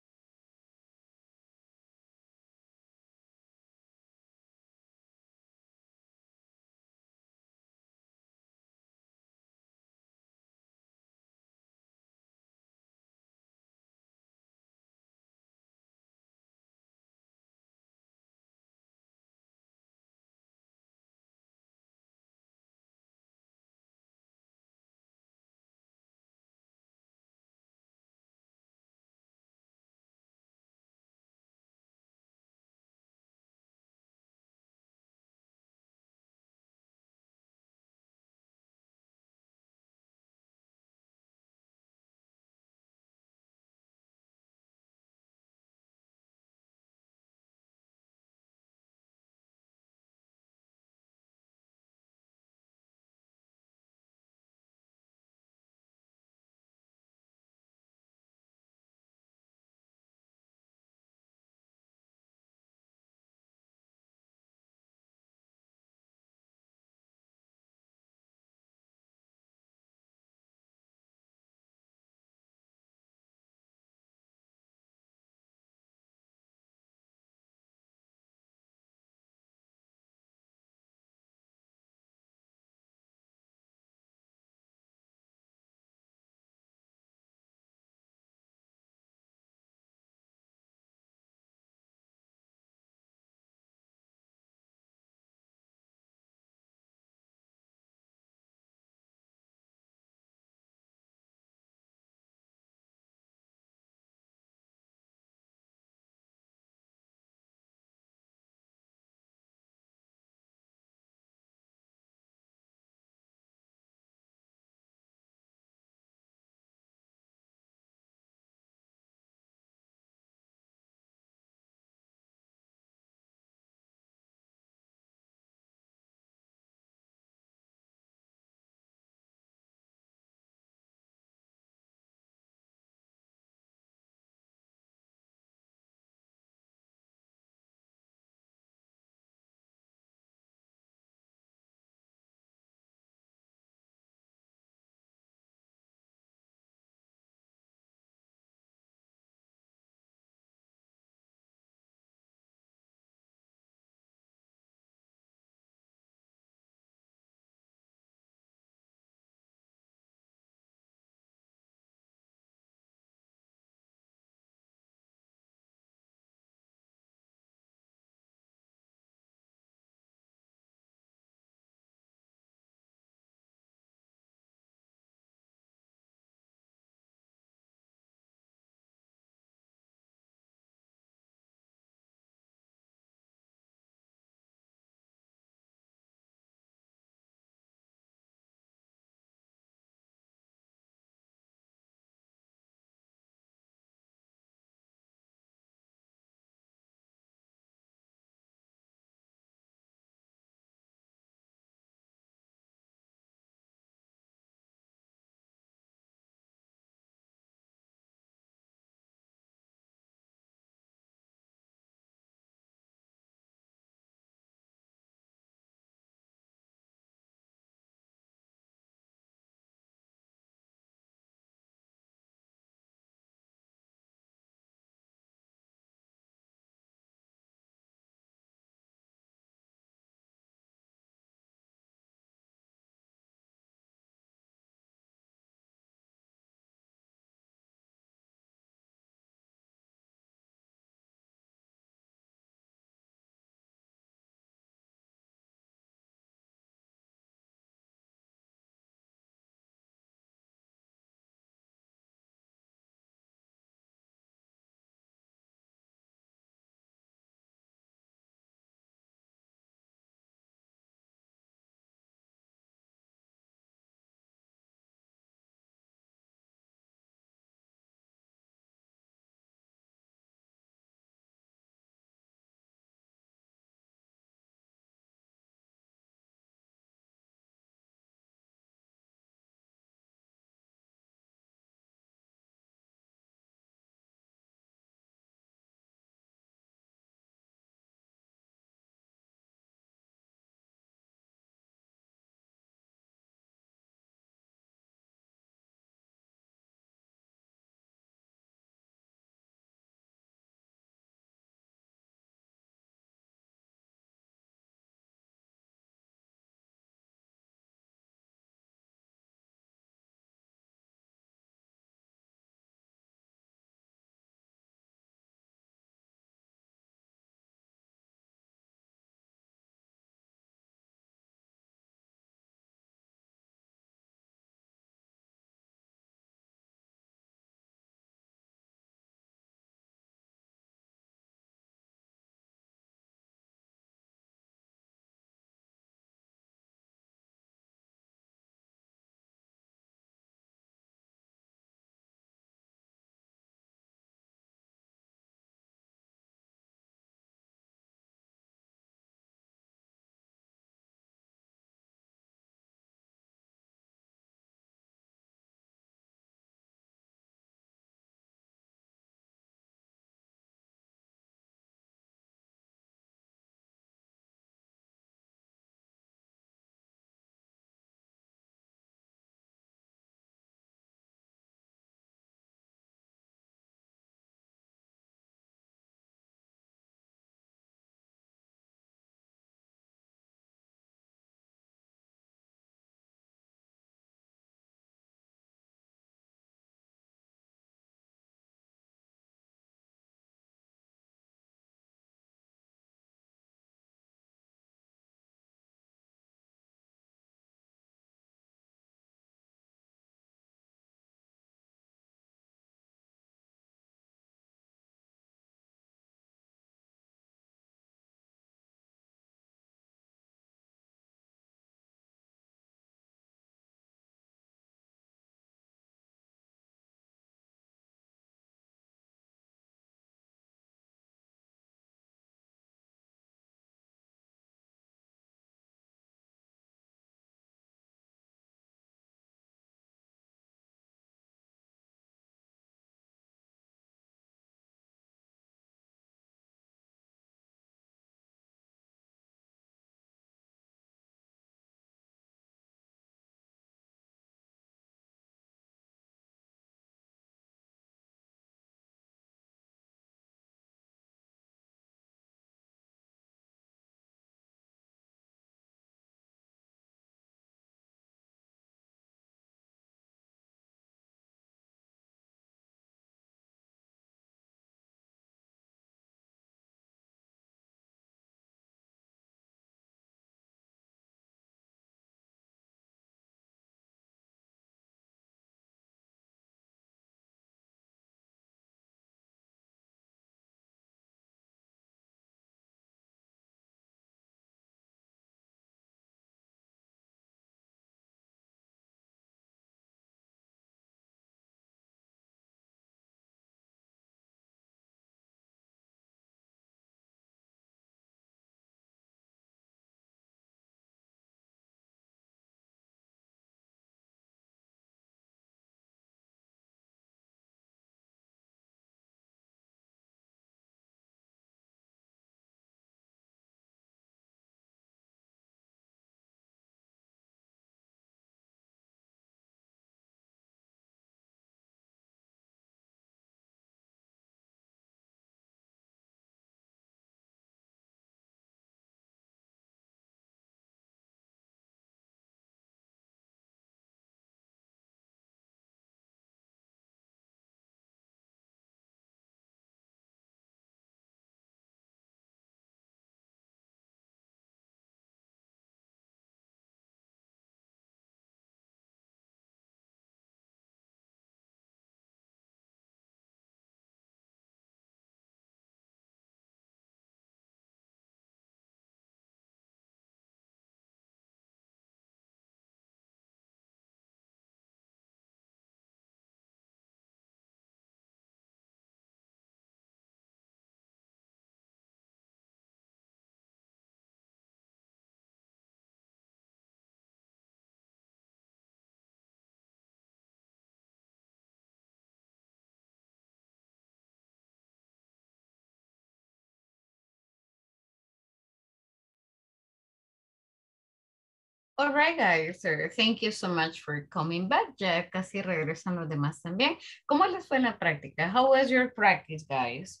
All right, guys. Thank you so much for coming back. Ya casi regresan los demás también. ¿Cómo les fue en la práctica? How was your practice, guys?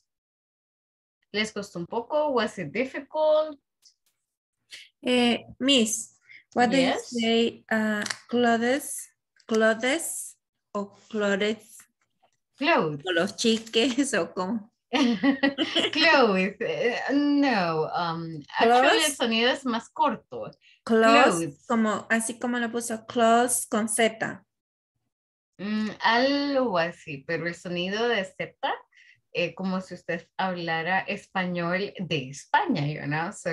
¿Les costó un poco? Was it difficult? Eh, Miss, what Yes. do you say? Uh, clothes, clothes o clothes, Clothes. o los chiques o con Clothes. eh, no. Um, actually, el sonido es más corto. Clothes. como así como lo puso clothes con Z. Mm, algo así, pero el sonido de Z, eh, como si usted hablara español de España, you know, so,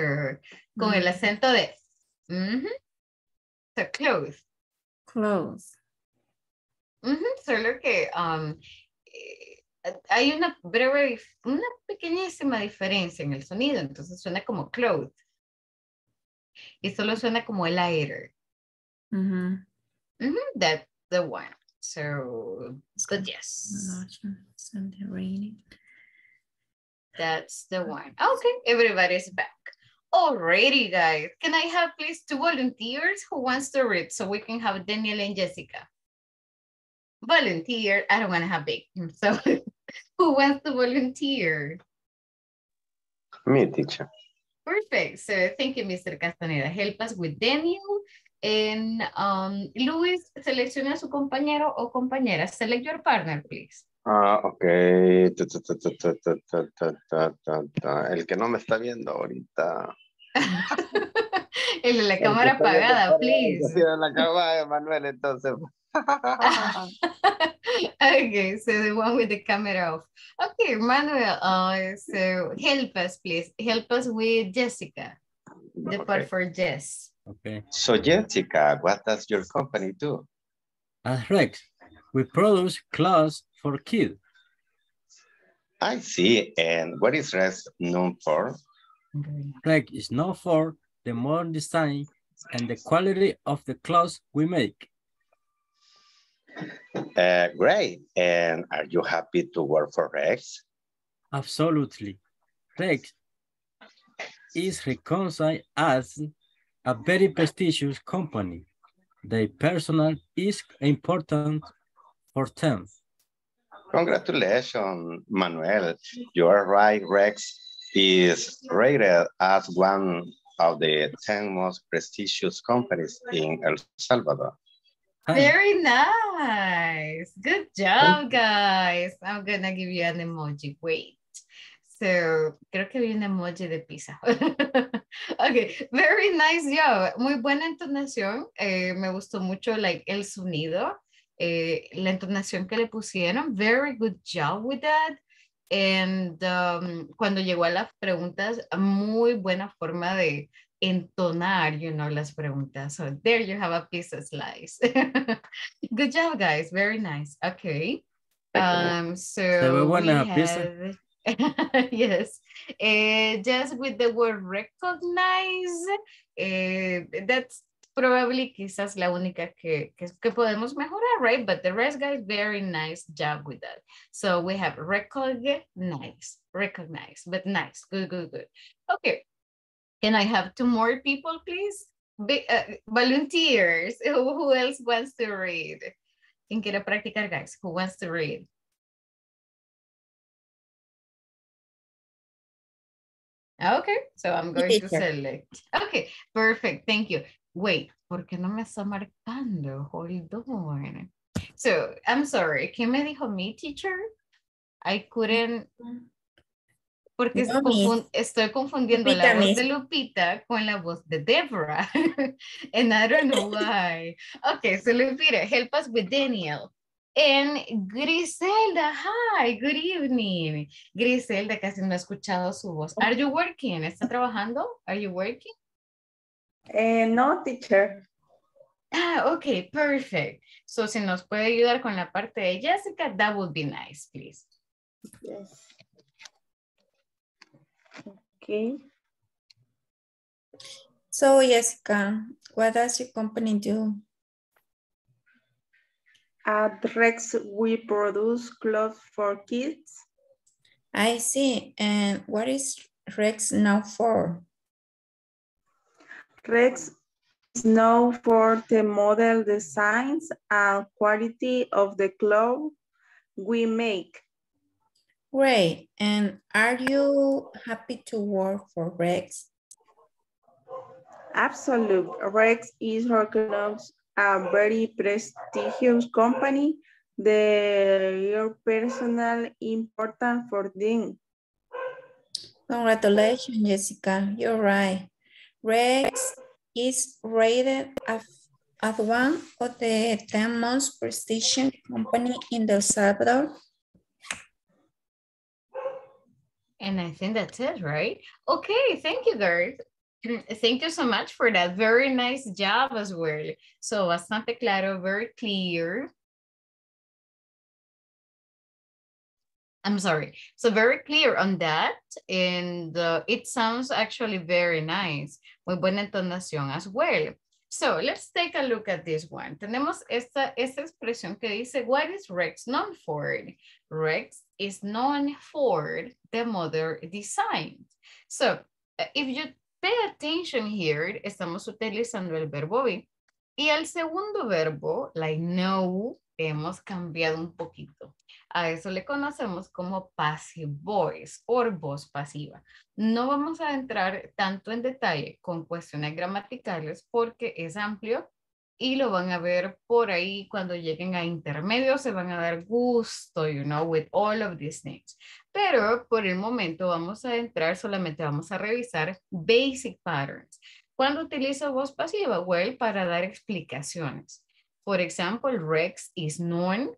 con el acento de, so close, ujú, solo que um, eh, hay una breve, una pequeñísima diferencia en el sonido, entonces suena como clothes, y solo suena como el aire, Ujú. Ujú, that's the one, so, but yes. Sunday rainy. That's the one. Okay, everybody's back. Alrighty, guys. Can I have please two volunteers who wants to read so we can have Daniel and Jessica? Volunteer. I don't want to have big. So who wants to volunteer? Me, teacher. Perfect. So thank you, Mr. Castaneda. Help us with Daniel and um, Luis. Selecciona a su compañero o compañera. Select your partner, please. Ah, uh, ok. El que no me está viendo ahorita. El de la cámara apagada, please. La cámara de Manuel, entonces. okay, so the one with the camera off. Okay, Manuel, uh, so help us, please. Help us with Jessica, the part for Jess. Okay. So, Jessica, what does your company do? At Rex, we produce clothes for kids. I see. And what is Rex known for? Rex is known for the modern design and the quality of the clothes we make. Uh, great. And are you happy to work for Rex? Absolutely. Rex is recognized as a very prestigious company. Their personal is important for them. Congratulations, Manuel. You are right. Rex is rated as one of the 10 most prestigious companies in El Salvador. Very nice. Good job, guys. I'm gonna give you an emoji. Wait. So, creo que vi un emoji de pizza. okay, very nice job. Muy buena entonación. Eh, me gustó mucho like, el sonido, eh, la entonación que le pusieron. Very good job with that. And um, cuando llegó a las preguntas, muy buena forma de entonar, you know, las preguntas. So there you have a piece of slice. Good job, guys. Very nice. Okay. Um, so we have- yes. Eh, just with the word recognize, eh, that's probably quizás la única que, que, que podemos mejorar, right? But the rest, guys, very nice job with that. So we have recognize, recognize, but nice, good, good, good. Okay, can I have two more people, please? Be- uh, volunteers, who, who else wants to read? ¿Quién quiere practicar, guys? Who wants to read? Okay, so I'm going to select. Okay, perfect, thank you. Wait, ¿por qué no me está marcando? Hold on. So, I'm sorry, ¿qué me dijo mi teacher? I couldn't... Porque No, estoy confundiendo la voz miss. de Lupita con la voz de Deborah. and I don't know why. Okay, so Lupita, help us with Daniel. And Griselda, hi, good evening. Griselda, casi no he escuchado su voz. Are you working? ¿Está trabajando? Are you working? Eh, no, teacher. Ah, okay, perfect. So, si nos puede ayudar con la parte de Jessica, that would be nice, please. Yes. Okay. So Jessica, what does your company do? At Rex, we produce clothes for kids. I see. And what is Rex now for? Rex is known for the model designs and quality of the clothes we make. Great. And are you happy to work for Rex? Absolute. Rex is recognized a very prestigious company. The your personal important for them. Congratulations, Jessica. You're right. Rex is rated as, as one of the 10 most prestigious company in El Salvador. And I think that's it, right? Okay, thank you, guys. Thank you so much for that. Very nice job as well. So bastante claro, very clear. I'm sorry. So very clear on that. And uh, it sounds actually very nice. Muy buena entonación as well. So let's take a look at this one. Tenemos esta, esta expresión que dice, what is Rex known for? Rex is known for the mother design. So uh, if you pay attention here, estamos utilizando el verbo be. Y el segundo verbo, like know, hemos cambiado un poquito. A eso le conocemos como passive voice o voz pasiva. No vamos a entrar tanto en detalle con cuestiones gramaticales porque es amplio y lo van a ver por ahí cuando lleguen a intermedio, se van a dar gusto, you know, with all of these names. Pero por el momento vamos a entrar, solamente vamos a revisar basic patterns. ¿Cuándo utilizo voz pasiva? Well, para dar explicaciones. Por ejemplo, Rex is known.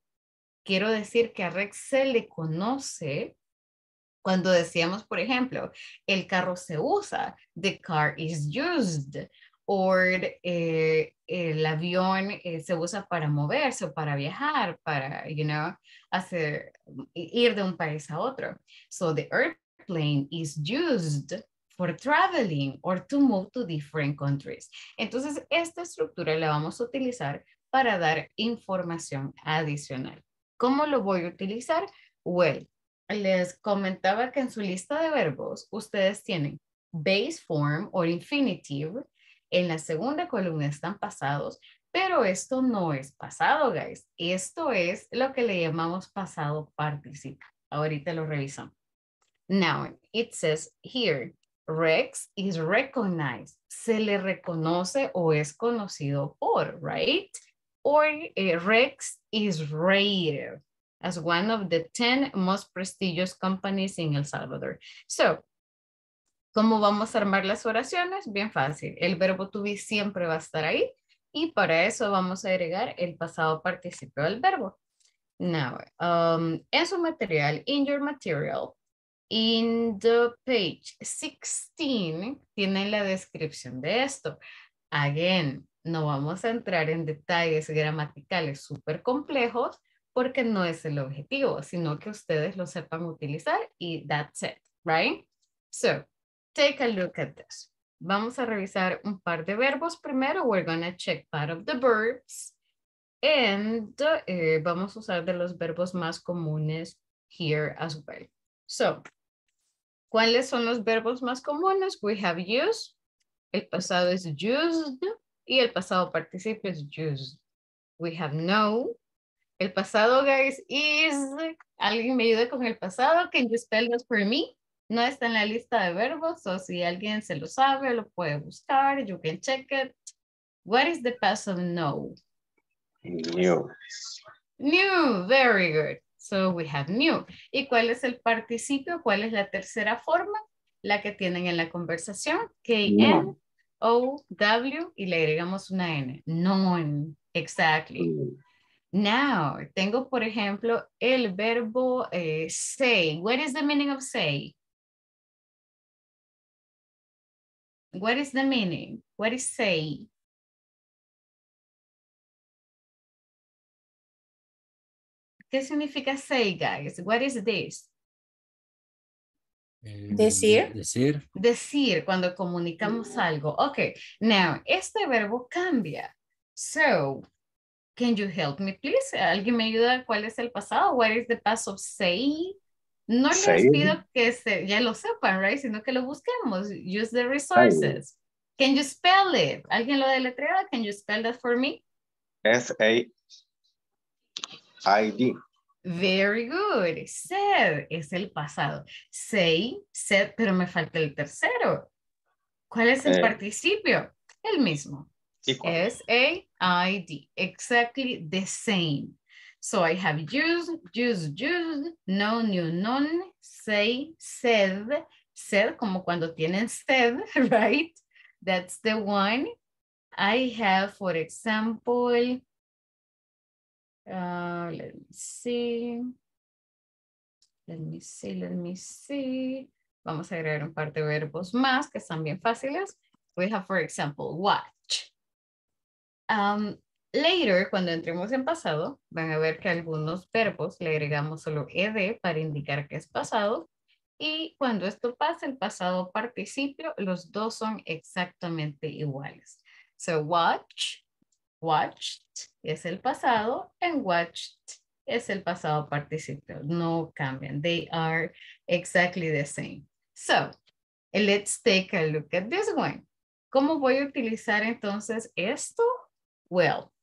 Quiero decir que a Rex se le conoce cuando decíamos, por ejemplo, el carro se usa, the car is used, o eh, el avión eh, se usa para moverse para viajar, para, you know, hacer, ir de un país a otro. So the airplane is used for traveling or to move to different countries. Entonces, esta estructura la vamos a utilizar para dar información adicional. ¿Cómo lo voy a utilizar? Well, les comentaba que en su lista de verbos ustedes tienen base form o infinitive. En la segunda columna están pasados, pero esto no es pasado, guys. Esto es lo que le llamamos pasado participio. Ahorita lo revisamos. Now, it says here, Rex is recognized. Se le reconoce o es conocido por, right? or uh, Rex is rated as one of the 10 most prestigious companies in El Salvador. So, ¿cómo vamos a armar las oraciones? Bien fácil. El verbo to be siempre va a estar ahí y para eso vamos a agregar el pasado participio del verbo. Now, um, en su material, in your material, in the page 16, tienen la descripción de esto. Again, no vamos a entrar en detalles gramaticales súper complejos porque no es el objetivo, sino que ustedes lo sepan utilizar y that's it, right? So, take a look at this. Vamos a revisar un par de verbos primero. We're going to check part of the verbs. And eh, vamos a usar de los verbos más comunes here as well. So, ¿cuáles son los verbos más comunes? We have used. El pasado es used. Y el pasado participio es used. We have no. El pasado, guys, is. ¿Alguien me ayuda con el pasado? Can you spell this for me? No está en la lista de verbos, o si alguien se lo sabe, lo puede buscar. You can check it. What is the past of no? New. New, very good. So we have new. ¿Y cuál es el participio? ¿Cuál es la tercera forma? La que tienen en la conversación. KN. O, W y le agregamos una N. Non, exactly. Mm. Now, tengo por ejemplo el verbo eh, say. What is the meaning of say? What is the meaning? What is say? ¿Qué significa say, guys? What is this? Eh, Decir. Decir. Decir cuando comunicamos algo. Ok, now, este verbo cambia. So, can you help me, please? ¿Alguien me ayuda? ¿Cuál es el pasado? What is the past of say? No les pido que se, ya lo sepan, right? Sino que lo busquemos. Use the resources. Can you spell it? ¿Alguien lo deletrea? Can you spell that for me? S-A-I-D. Very good. Said es el pasado. Say, said, pero me falta el tercero. ¿Cuál es el Eh. participio? El mismo. S-A-I-D. Exactly the same. So I have used, used, used, known, knew, known, say, said, said, como cuando tienen said, right? That's the one. I have, for example, uh, let me see. Let me see, let me see. Vamos a agregar un par de verbos más que están bien fáciles. We have, for example, watch. Um, later, cuando entremos en pasado, van a ver que algunos verbos le agregamos solo ed para indicar que es pasado. Y cuando esto pasa, el pasado participio, los dos son exactamente iguales. So, watch, watched es el pasado, and watched es el pasado participio. No cambian. They are exactly the same. So, let's take a look at this one. ¿Cómo voy a utilizar entonces esto? Well,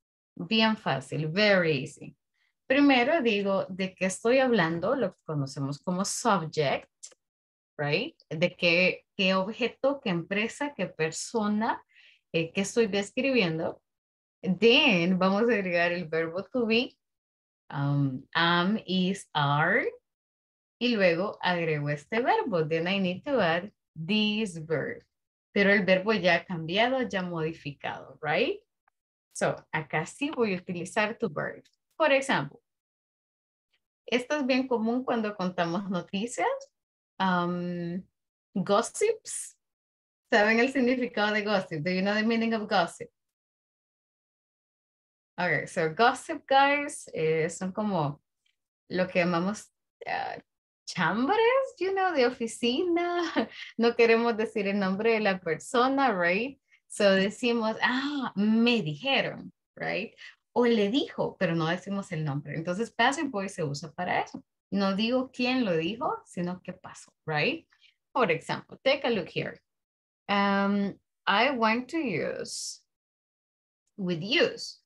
bien fácil, very easy. Primero digo de qué estoy hablando, lo que conocemos como subject, right? De qué, qué objeto, qué empresa, qué persona, eh, qué estoy describiendo. Then vamos a agregar el verbo to be, um, am, is, are, y luego agrego este verbo. Then I need to add this verb. Pero el verbo ya ha cambiado, ya modificado, right? So, acá sí voy a utilizar to verb. Por ejemplo, esto es bien común cuando contamos noticias. Um, gossips. ¿Saben el significado de gossip? Do you know the meaning of gossip? Okay, so gossip guys eh, son como lo que llamamos uh, chambres, you know, de oficina. No queremos decir el nombre de la persona, right? So decimos, ah, me dijeron, right? O le dijo, pero no decimos el nombre. Entonces, passive voice se usa para eso. No digo quién lo dijo, sino qué pasó, right? For example, take a look here. Um, I want to use with use.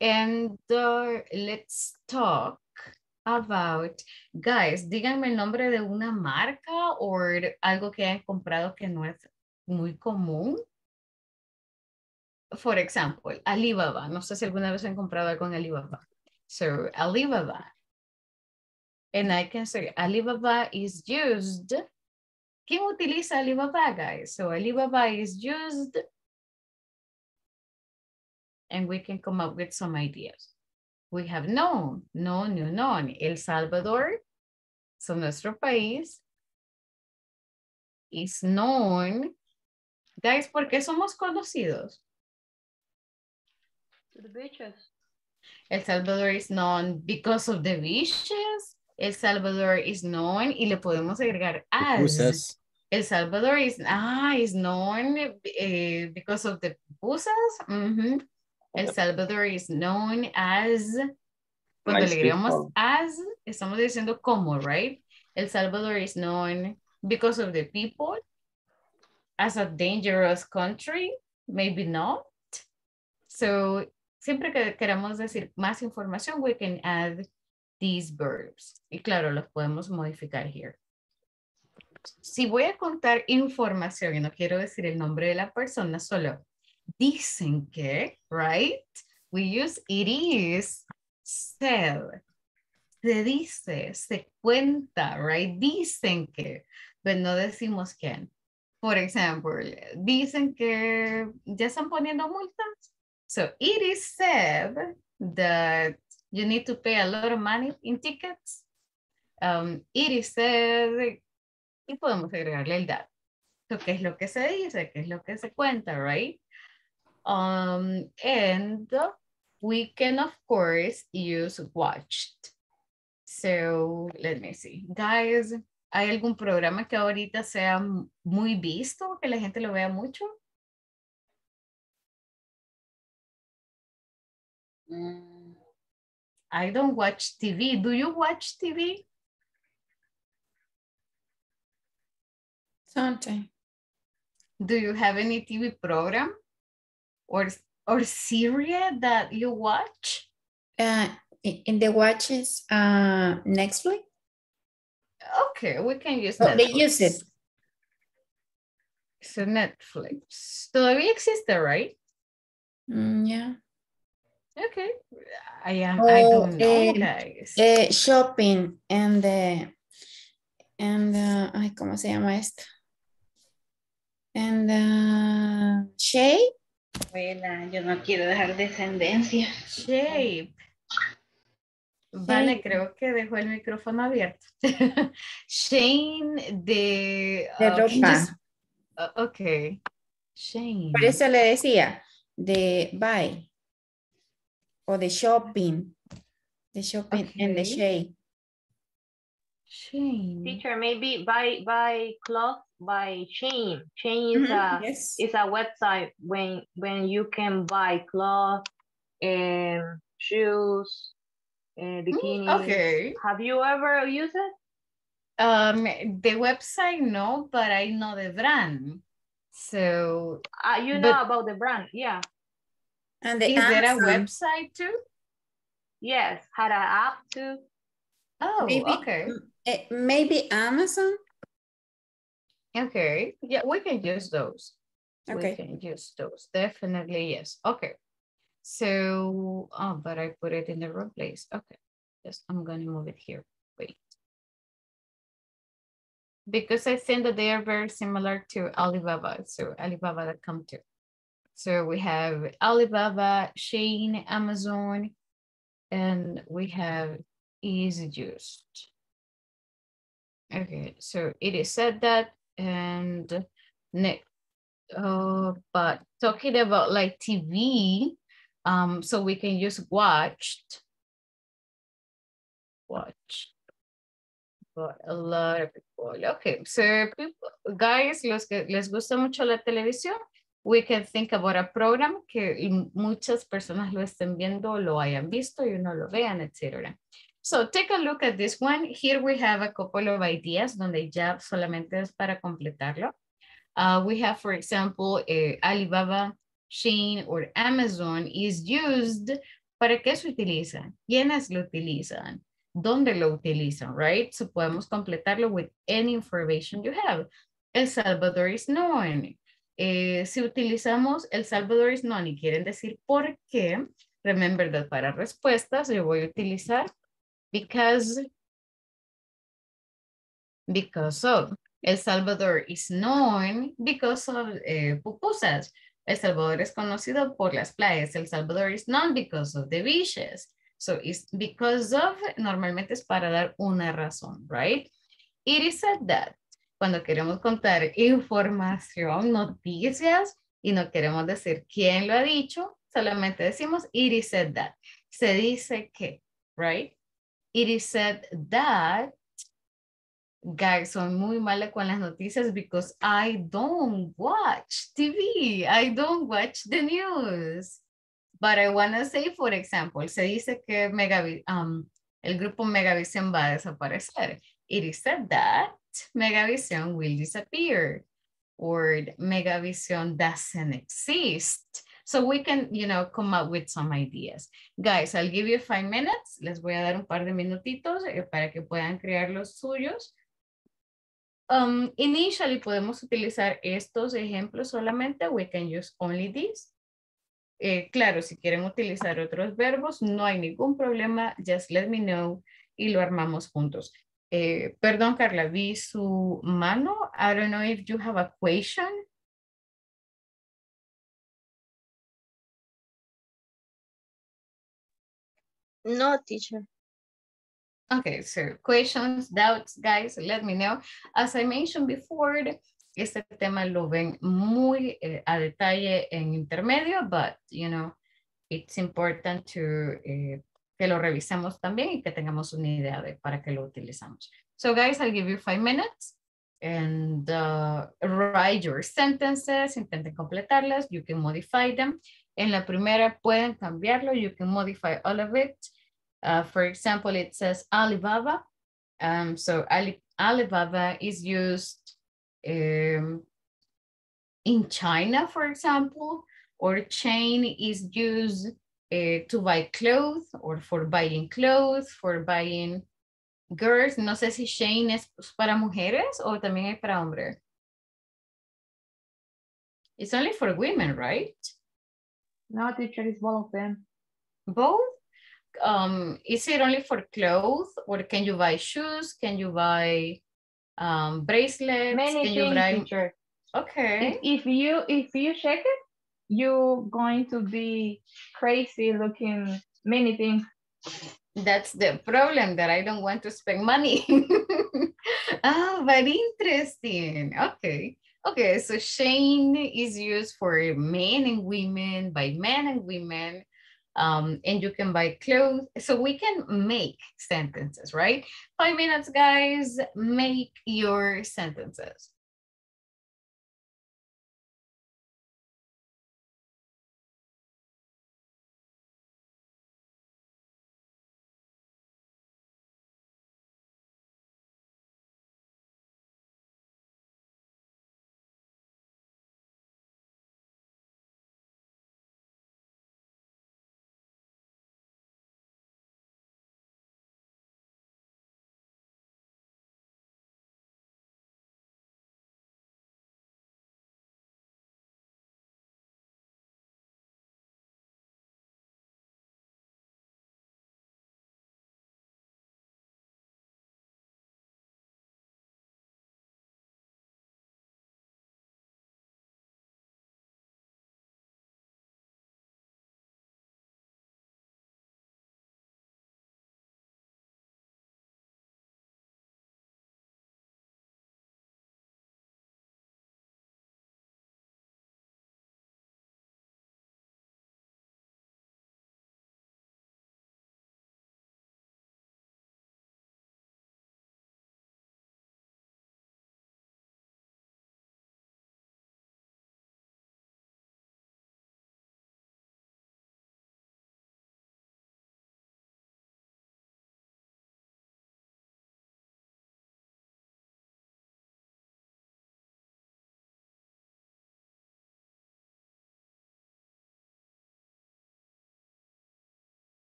And let's talk about, guys, díganme el nombre de una marca o algo que hayan comprado que no es muy común. For example, Alibaba. No sé si alguna vez han comprado algo en Alibaba. So, Alibaba. And I can say Alibaba is used. ¿Quién utiliza Alibaba, guys? So, Alibaba is used. And we can come up with some ideas. We have known, known, new, known. El Salvador, so nuestro país, is known. Guys, ¿por qué somos conocidos? To the beaches. El Salvador is known because of the beaches. El Salvador is known y le podemos agregar as. Pupusas. El Salvador is, ah, is known eh, because of the pupusas. Ujú. El Salvador is known as, cuando Nice le agregamos people. as, estamos diciendo como, right? El Salvador is known because of the people, as a dangerous country, maybe not. So, siempre que queramos decir más información, we can add these verbs. Y claro, los podemos modificar here. Si voy a contar información y no quiero decir el nombre de la persona, solo dicen que, right? We use it is said. Se dice, se cuenta, right? Dicen que, pero no decimos quién. Por ejemplo, dicen que ya están poniendo multas. So it is said that you need to pay a lot of money in tickets. Um, it is said, y podemos agregarle el that. ¿Qué es lo que se dice? ¿Qué es lo que se cuenta, right? Um, and we can, of course, use watched. So, let me see. Guys, ¿hay algún programa que ahorita sea muy visto, que la gente lo vea mucho? Mm, I don't watch TV. Do you watch TV? Something. do you have any TV program or, or series that you watch? Uh, in in the watches, uh, Netflix. Okay, we can use Oh, they use it. So Netflix. Todavía existe, right? Mm, yeah. Okay. I am, I Oh, don't know, eh, guys. eh, shopping and the and uh, ay, ¿cómo se llama esto? And uh, Shay. Abuela, yo no quiero dejar descendencia. Shape. Vale, Shape. creo que dejó el micrófono abierto. Shane de... De uh, you ropa. uh, ok. Shane. Por eso le decía de buy o de shopping, The shopping and the Okay. Shay. Shane. Teacher, maybe buy buy cloth by chain. Chain is Mhm, a yes. is a website when when you can buy cloth and shoes, and bikinis. Mm, Okay. Have you ever used it? Um, the website, no, but I know the brand. So, Uh, you know But- about the brand, yeah. And the is there a website too? Yes, had an app too. Oh, Maybe, okay. eh, maybe Amazon. Okay. Yeah, we can use those. Okay. We can use those. Definitely, yes. Okay. So, oh, but I put it in the wrong place. Okay. Yes, I'm going to move it here. Wait. Because I think that they are very similar to Alibaba. So Alibaba.com too. So we have Alibaba, Shane, Amazon, and we have Easy Juiced. Okay, so it is said that and next, uh, but talking about like TV, um, so we can just watched, watch, but a lot of people. Okay, so people, guys, los que les gusta mucho la televisión, we can think about a program que muchas personas lo estén viendo, lo hayan visto y uno lo vean, etcétera. So take a look at this one. Here we have a couple of ideas donde ya solamente es para completarlo. Uh, we have, for example, eh, Alibaba, Shein, or Amazon is used. ¿Para qué se utiliza? ¿Quiénes lo utilizan? ¿Dónde lo utilizan? Right? So podemos completarlo with any information you have. El Salvador is known. Eh, si utilizamos El Salvador is known y quieren decir por qué, remember that para respuestas yo voy a utilizar because because of El Salvador is known because of eh, pupusas. El Salvador es conocido por las playas. El Salvador is known because of the beaches. So it's because of, normalmente es para dar una razón, right? It is said that cuando queremos contar información, noticias, y no queremos decir quién lo ha dicho, solamente decimos it is said that. Se dice que, right? It is said that guys, soy muy mala con las noticias because I don't watch TV. I don't watch the news. But I want to say, for example, se dice que Megavi um, el grupo Megavision va a desaparecer. It is said that Megavision will disappear or Megavision doesn't exist. So we can, you know, come up with some ideas. Guys, I'll give you five minutes. Les voy a dar un par de minutitos eh, para que puedan crear los suyos. Um, initially podemos utilizar estos ejemplos solamente. We can use only this. Eh, claro, si quieren utilizar otros verbos, no hay ningún problema. Just let me know y lo armamos juntos. Eh, perdón, Carla, vi su mano. I don't know if you have a question. No, teacher. Okay, so questions, doubts, guys, let me know. As I mentioned before, este tema lo ven muy eh, a detalle en intermedio, but, you know, it's important to eh, que lo revisemos también y que tengamos una idea de para qué lo utilizamos. So, guys, I'll give you five minutes and uh, write your sentences, intenten completarlas, you can modify them. En la primera pueden cambiarlo, you can modify all of it. Uh, for example, it says Alibaba. Um, so Ali Alibaba is used um, in China, for example, or chain is used uh, to buy clothes or for buying clothes, for buying girls. No sé si chain es para mujeres o también es para hombres. It's only for women, right? No, teacher, it's both of them. Both? Um, is it only for clothes or can you buy shoes? Can you buy um, bracelets? Many can you things, buy... teacher. Okay. If, if you if you check it, you're going to be crazy looking many things. That's the problem that I don't want to spend money. ah, very interesting. Okay. Okay, so Shane is used for men and women, by men and women, um, and you can buy clothes. So we can make sentences, right? Five minutes, guys, make your sentences.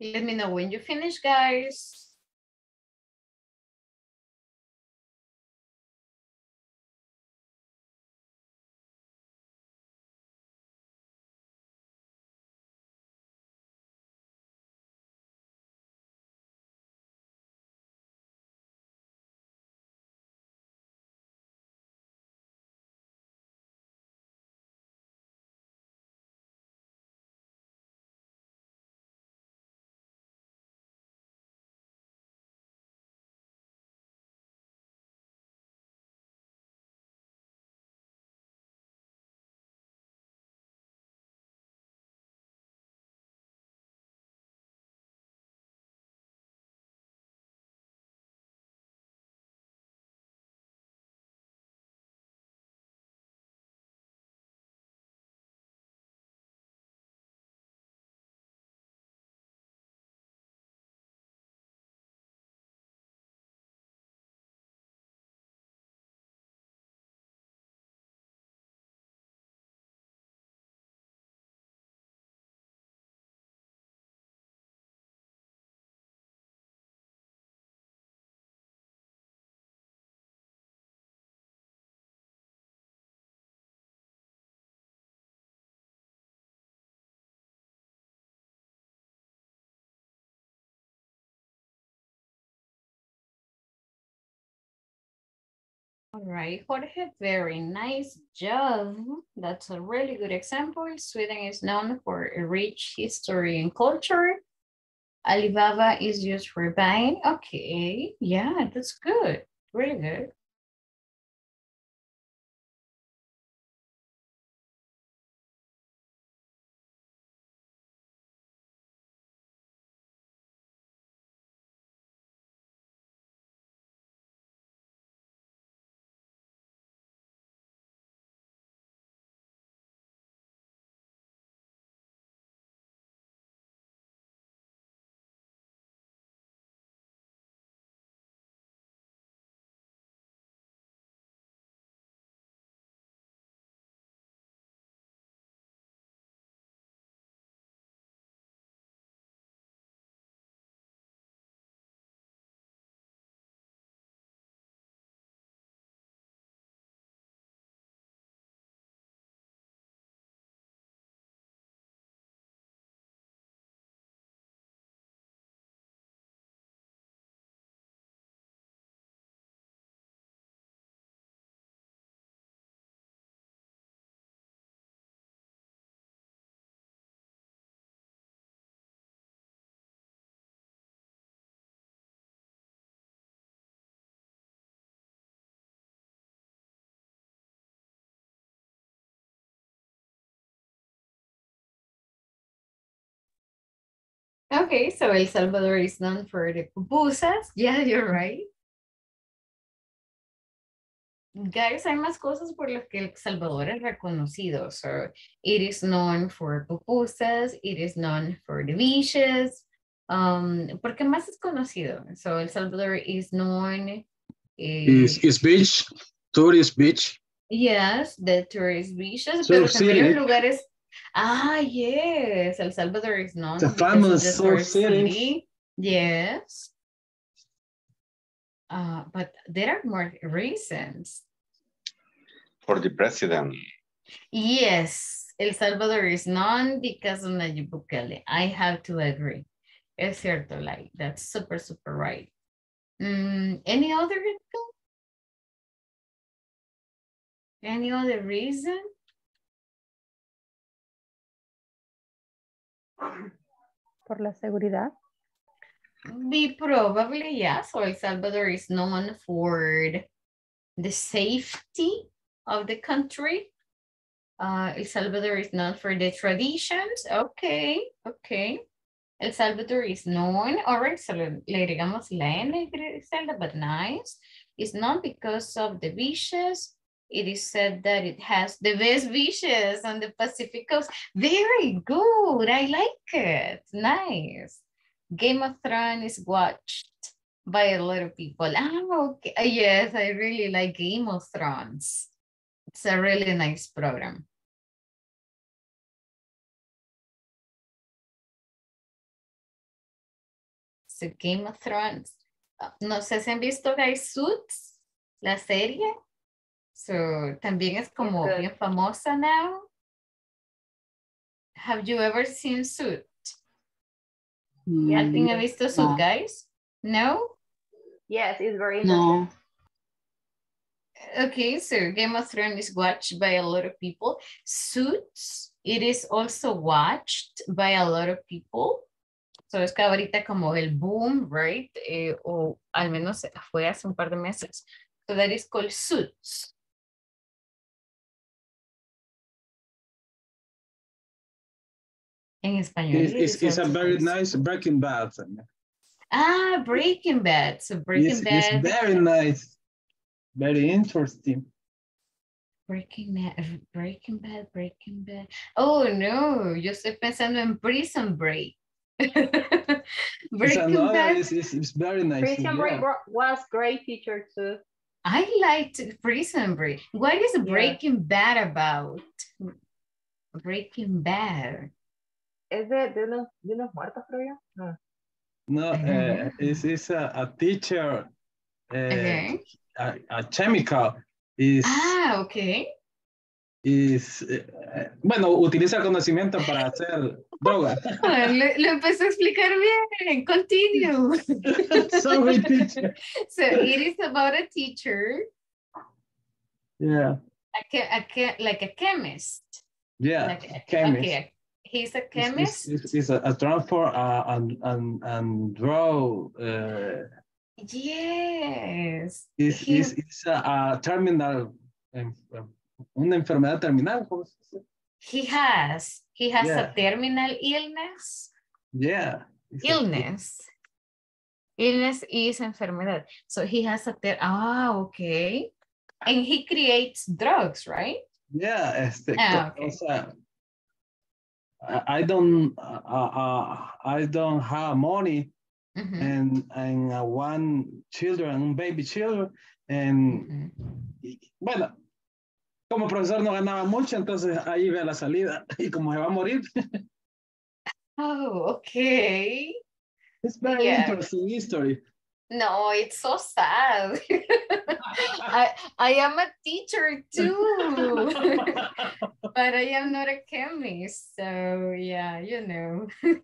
Let me know when you finish, guys. All right, Jorge, very nice job. That's a really good example. Sweden is known for a rich history and culture. Alibaba is used for buying. Okay, yeah, that's good. Really good. Okay, so El Salvador is known for the pupusas. Yeah, you're right. Guys, hay más cosas por las que El Salvador es reconocido. So, it is known for pupusas, it is known for the beaches. Um, ¿Por qué más es conocido? So, El Salvador is known... eh, Is, is beach, tourist beach. Yes, the tourist beaches, Surf pero también City. los lugares. Ah, yes, El Salvador is known The because of famous the Surf surf City. city. Yes. Uh, but there are more reasons. For the president, Yes, El Salvador is known because of Nayib Bukele. I have to agree. Es cierto, like, that's super, super right. Mm, any other reason? Any other reason? Por la seguridad. Be probably yes. So El Salvador is known for the safety of the country. Uh, El Salvador is known for the traditions. Okay, okay. El Salvador is known, right, so le, agregamos la N, but nice. It's known because of the beaches. It is said that it has the best beaches on the Pacific coast. Very good, I like it, nice. Game of Thrones is watched by a lot of people. Ah, okay. Uh, Yes, I really like Game of Thrones. It's a really nice program. So Game of Thrones. Uh, No sé si han visto Guys Suits, la serie. So también es como bien famosa now. Have you ever seen Suit? ¿Alguien ha visto Suit, No. guys? No? Yes, it's very No. Okay, so Game of Thrones is watched by a lot of people. Suits, it is also watched by a lot of people. So es que ahorita como el boom, right? Eh, o al menos fue hace un par de meses. So that is called Suits. En español. It's, it's, it's a very nice Breaking Bad. Ah, Breaking Bad. So Breaking It's, Bad. it's very nice. Very interesting. Breaking Bad, Breaking Bad, Breaking Bad. Oh no, yo estoy pensando en Prison Break. It's Breaking another, Bad. it's, it's, it's very nice. Prison Break yeah. wa- was great teacher too. I liked Prison Break. What is Breaking Bad about? Breaking Bad. Es de, de, unos, de unos muertos, creo yo. No. No, uh, it's, it's a, a teacher, uh, Okay. a, a chemical. Is, Ah, okay. is, eh, bueno, utiliza el conocimiento para hacer droga. Ah, Lo, lo empezó a explicar bien. Continue. Sorry, teacher. So it is about a teacher, Yeah, a, a like a chemist. yeah, Like a- chemist. Okay, he's a chemist. He's, it's a, a transfer uh, and, and, and draw. Uh, Yes. is, He- a, a terminal, una enfermedad terminal. ¿cómo se dice? He has. He has Yeah. a terminal illness. Yeah. it's a- Illness. Illness is enfermedad. So he has a ter ah, okay. And he creates drugs, right? Yeah, este, Ah, co- o sea, I, don't, uh, uh, I don't have money Mhm. and, and uh, one children, baby children, and Mhm. y- bueno, como profesor no ganaba mucho, entonces ahí ve la salida y como se va a morir, Oh, okay. it's very Yeah. interesting history. No, it's so sad. I, I am a teacher too, but I am not a chemist. So yeah, you know.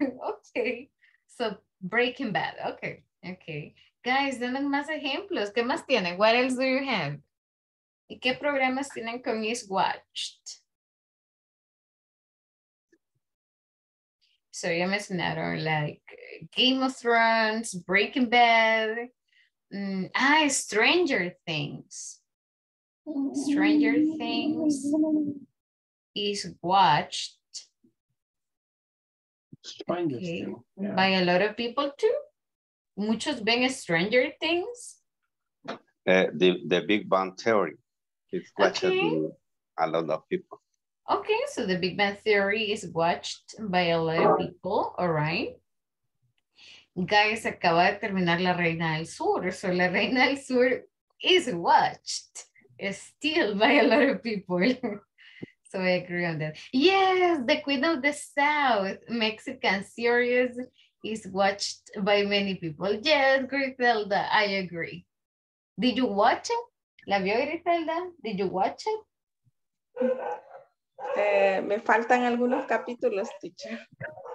okay. So Breaking Bad. Okay. Okay. Guys, denos más ejemplos. ¿Qué más tienen? What else do you have? ¿Y qué programas tienen con Is Watched? So ya mencionaron like Game of Thrones, Breaking Bad, mm, ah, Stranger Things. Stranger Things is watched Okay. Things, yeah. by a lot of people too. Muchos ven Stranger Things. Uh, the, the Big Bang Theory. It's watched Okay. by a lot of people. Okay, so the Big Bang Theory is watched by a lot of people, all right. Guys, acaba de terminar La Reina del Sur, so La Reina del Sur is watched still by a lot of people. so I agree on that. Yes, The Queen of the South, Mexican series is watched by many people. Yes, Griselda, I agree. Did you watch it? ¿La vio Griselda? Did you watch it? Eh, me faltan algunos capítulos, teacher.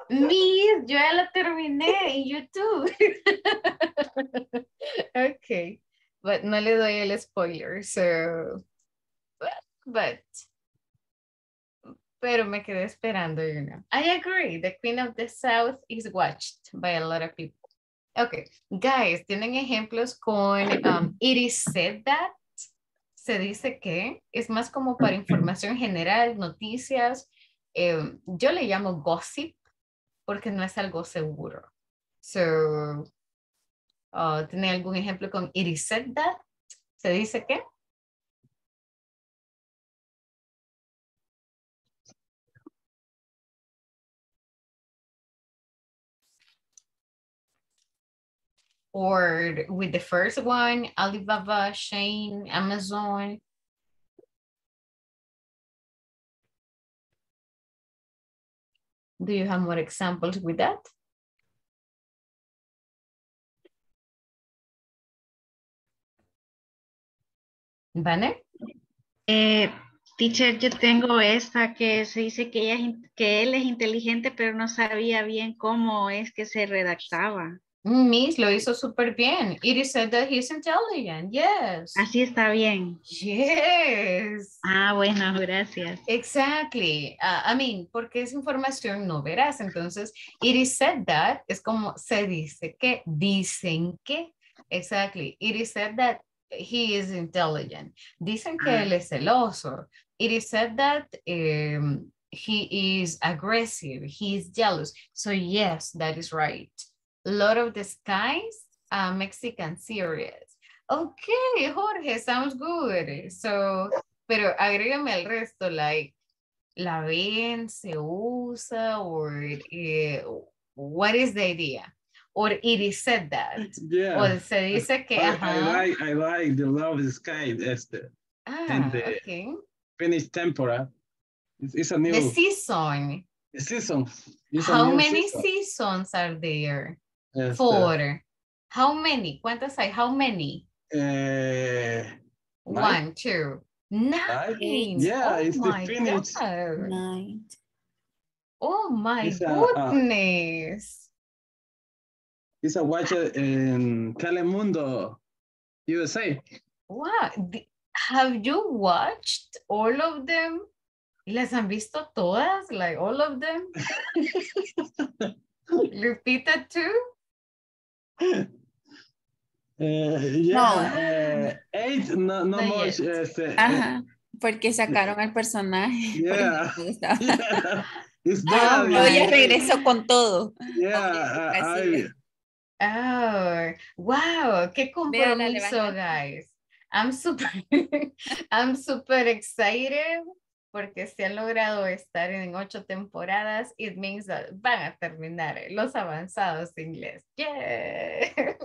Miss, yo ya la terminé en YouTube. okay, but no le doy el spoiler, so, but, but, pero me quedé esperando, you know. I agree, The Queen of the South is watched by a lot of people. Okay, guys, ¿tienen ejemplos con um, It is said that? Se dice que es más como para información general, noticias. eh, yo le llamo gossip porque no es algo seguro. So, uh, ¿tiene algún ejemplo con it is said that? ¿Se dice qué? or with the first one, Alibaba, Shane, Amazon. Do you have more examples with that? ¿Vale? Eh, teacher, yo tengo esta que se dice que, ella, que él es inteligente, pero no sabía bien cómo es que se redactaba. Miss lo hizo súper bien. It is said that he's intelligent. Yes. Así está bien. Yes. Ah, bueno, gracias. Exactly. Uh, I mean, porque es información no veraz. Entonces, it is said that es como se dice que, dicen que. Exactly. It is said that he is intelligent. Dicen que Ah. él es celoso. It is said that um, he is aggressive. He is jealous. So yes, that is right. Lord of the Skies, a Mexican series. Okay, Jorge, sounds good. So, pero agrégame el resto, like, la ven, se usa, or eh, what is the idea? Or it is said that. Yeah. O se dice que, I, I like I like the love is sky. Este, Ah, and the okay. Finnish tempora. It's, it's a new The season. The season. How many season. seasons are there? Este, Four. How many? ¿Cuántas hay? How many? eh, One, two, nine. Yeah, oh it's the my Finnish. God. Nine. Oh my It's a- a- goodness. It's a watch in Telemundo, USA. Wow. Have you watched all of them? ¿Las han visto todas? Like all of them? Lupita too? Eh, yeah, eh, eight, no, no Not much. Este, eh, Ajá, porque sacaron al personaje. Yeah. Oh. Yo ya my- regreso con todo. Yeah, I, I, Oh, wow, qué compromiso, guys. I'm super, I'm super excited porque se han logrado estar en ocho temporadas. It means that van a terminar los avanzados de inglés. Yeah.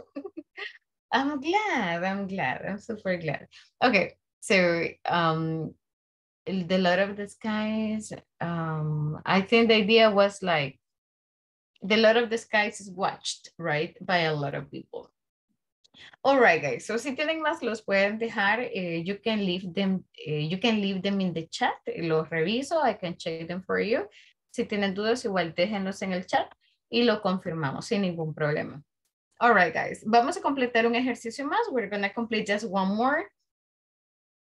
I'm glad, I'm glad, I'm super glad. Okay, so um, The Lord of the Skies, um, I think the idea was like the Lord of the Skies is watched, right, by a lot of people. All right, guys. So si tienen más, los pueden dejar. eh, you can leave them. eh, you can leave them in the chat. eh, Los reviso. I can check them for you. Si tienen dudas, igual déjenlos en el chat y lo confirmamos sin ningún problema. All right, guys. Vamos a completar un ejercicio más. We're gonna complete just one more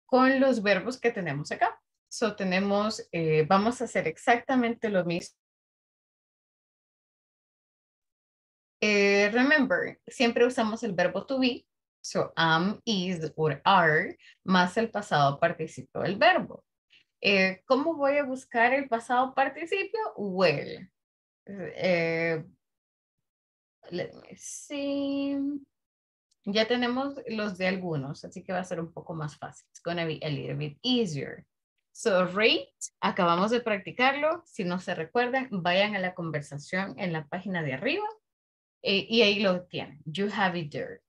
con los verbos que tenemos acá. So tenemos, vamos a hacer exactamente lo mismo. Eh, remember, siempre usamos el verbo to be, so am, is or are, más el pasado participio del verbo. Eh, ¿Cómo voy a buscar el pasado participio? Well, eh, let me see. Ya tenemos los de algunos, así que va a ser un poco más fácil. It's gonna be a little bit easier. So, rate, acabamos de practicarlo. Si no se recuerdan, vayan a la conversación en la página de arriba eh, y ahí lo tienen. You have it there.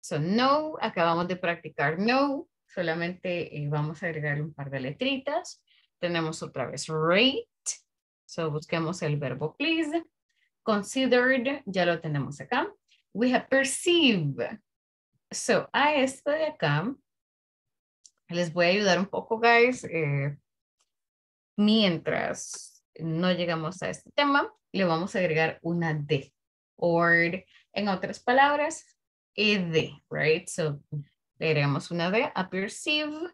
So, no, acabamos de practicar no. Solamente eh, vamos a agregarle un par de letritas. Tenemos otra vez rate. So, busquemos el verbo please. Considered, ya lo tenemos acá. We have perceive. So, a esto de acá, les voy a ayudar un poco, guys. eh, mientras no llegamos a este tema, le vamos a agregar una D. Or, en otras palabras, ED, right? So, le agregamos una D a perceive.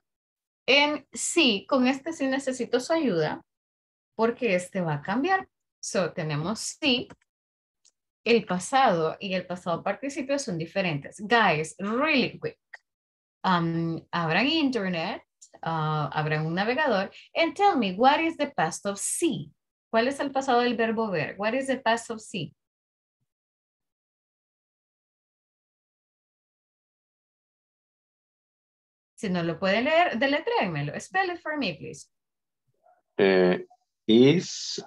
En sí, con este sí necesito su ayuda porque este va a cambiar. So, tenemos sí, el pasado y el pasado participio son diferentes. Guys, really quick. Um, abran internet, uh, abran un navegador, and tell me, what is the past of see? ¿Cuál es el pasado del verbo ver? What is the past of see? Si no lo pueden leer, deletréenmelo. Spell it for me, please. Eh, is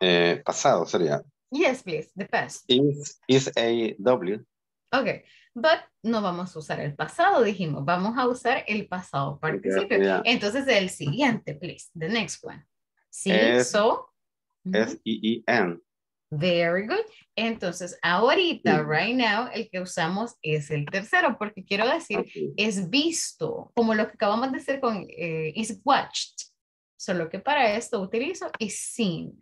eh, pasado sería. Yes, please, the past. Is, is a W. Ok, but no vamos a usar el pasado, dijimos, vamos a usar el pasado participio. yeah. Entonces, el siguiente, please, the next one. Sí, so, S E E N. Very good. Entonces, ahorita, right now, el que usamos es el tercero, porque quiero decir, es visto, como lo que acabamos de hacer con eh, is watched. Solo que para esto utilizo is seen.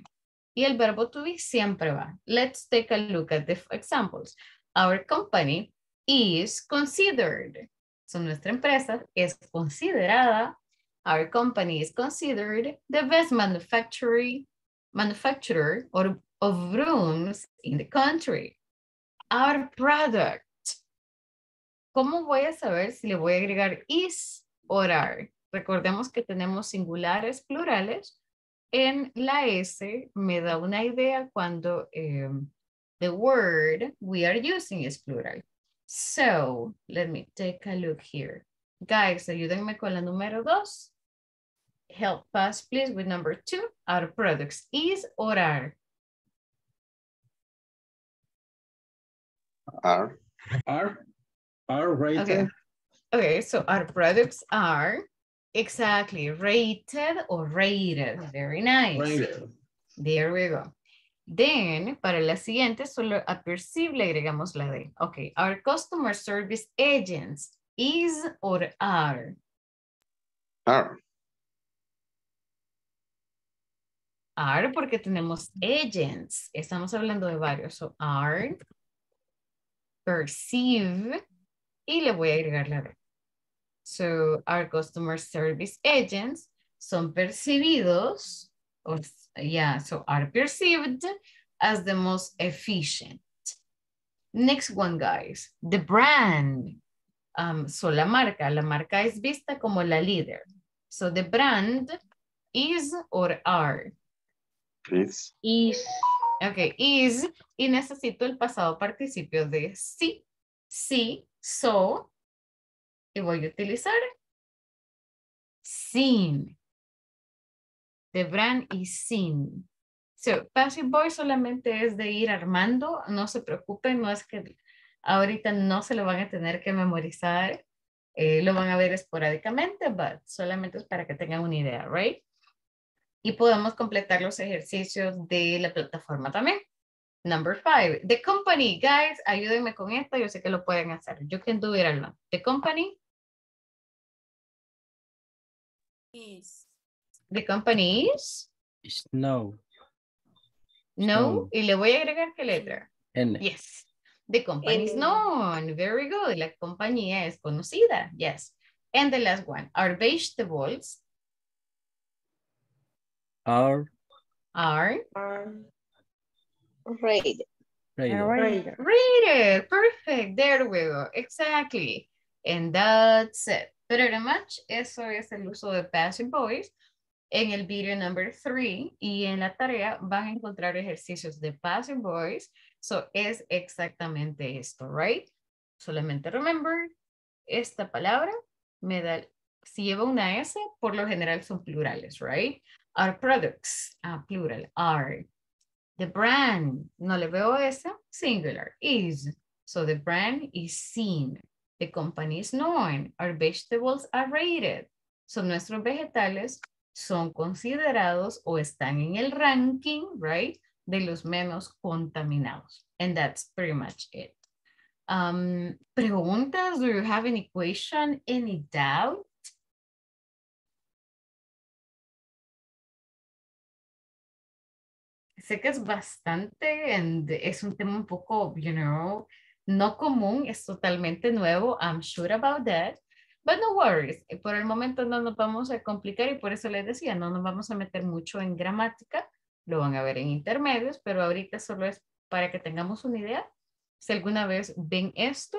Y el verbo to be siempre va. Let's take a look at the examples. Our company is considered. So, nuestra empresa es considerada. Our company is considered the best manufacturing manufacturer or of rooms in the country. Our product. ¿Cómo voy a saber si le voy a agregar is o are? Recordemos que tenemos singulares, plurales. En la S me da una idea cuando um, the word we are using is plural. So, let me take a look here. Guys, ayúdenme con la número dos. Help us, please, with number two. Our products is or are? Are. Are. Are rated. Okay. Okay, so our products are exactly rated or rated. Very nice. Rated. There we go. Then, para la siguiente, solo a perceive le agregamos la D. Ok, our customer service agents is or are. Are. Are porque tenemos agents. Estamos hablando de varios. So, are, perceive, y le voy a agregar la D. So, our customer service agents son percibidos or yeah, so are perceived as the most efficient. Next one, guys, the brand. Um, so la marca, la marca es vista como la líder. So the brand is or are. Is. Is. Okay, is, y necesito el pasado participio de sí, sí, so, y voy a utilizar seen. The brand is seen. So, passive voice solamente es de ir armando, no se preocupen, no es que ahorita no se lo van a tener que memorizar, eh, lo van a ver esporádicamente, but solamente es para que tengan una idea, right? Y podemos completar los ejercicios de la plataforma también. Number five, the company, guys, ayúdenme con esto, yo sé que lo pueden hacer. You can do it alone. The company Is. The company is no. Snow. Y le voy a agregar qué letra. N. Yes. The company is known. Very good. La compañía es conocida. Yes. And the last one. Our vegetables Are are Are. Rated. rated. Rated. rated. Perfect. There we go. Exactly. And that's it. Pretty much eso es el uso de passive voice. En el video number three y en la tarea van a encontrar ejercicios de passive voice. So es exactamente esto, right? Solamente remember, esta palabra me da, si lleva una S, por lo general son plurales, right? Our products, ah, plural, are. The brand, no le veo S, singular, is. So the brand is seen. The company is known. Our vegetables are rated. So nuestros vegetales son considerados o están en el ranking, right? De los menos contaminados. And that's pretty much it. Um, preguntas, do you have any question, any doubt? Sé que es bastante, and es un tema un poco, you know, no común, es totalmente nuevo. I'm sure about that. But no worries, eh, por el momento no nos vamos a complicar y por eso les decía, no nos vamos a meter mucho en gramática, lo van a ver en intermedios, pero ahorita solo es para que tengamos una idea. Si alguna vez ven esto,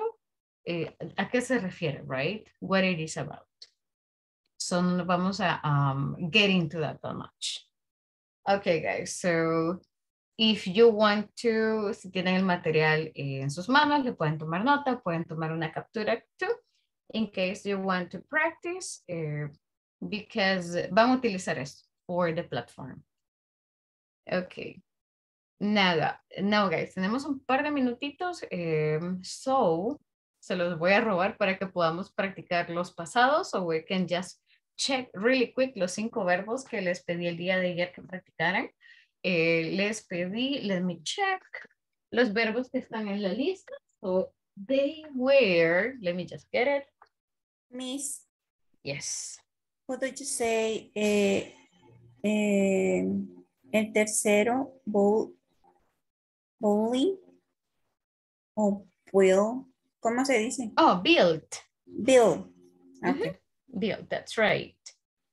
eh, ¿a qué se refiere, right? What it is about. So no vamos a um, get into that that much. Okay, guys, so if you want to, si tienen el material eh, en sus manos, le pueden tomar nota, pueden tomar una captura too, in case you want to practice, eh, because van a utilizar esto for the platform. Okay. Nada, no, guys, tenemos un par de minutitos, eh, so, se los voy a robar para que podamos practicar los pasados, so we can just check really quick los cinco verbos que les pedí el día de ayer que practicaran. Eh, les pedí, let me check, los verbos que están en la lista. So they were, let me just get it. Miss, Yes. what did you say? Eh, eh, el tercero, bowl, bowling o will, ¿cómo se dice? Oh, built. Bill. Okay, Built, that's right.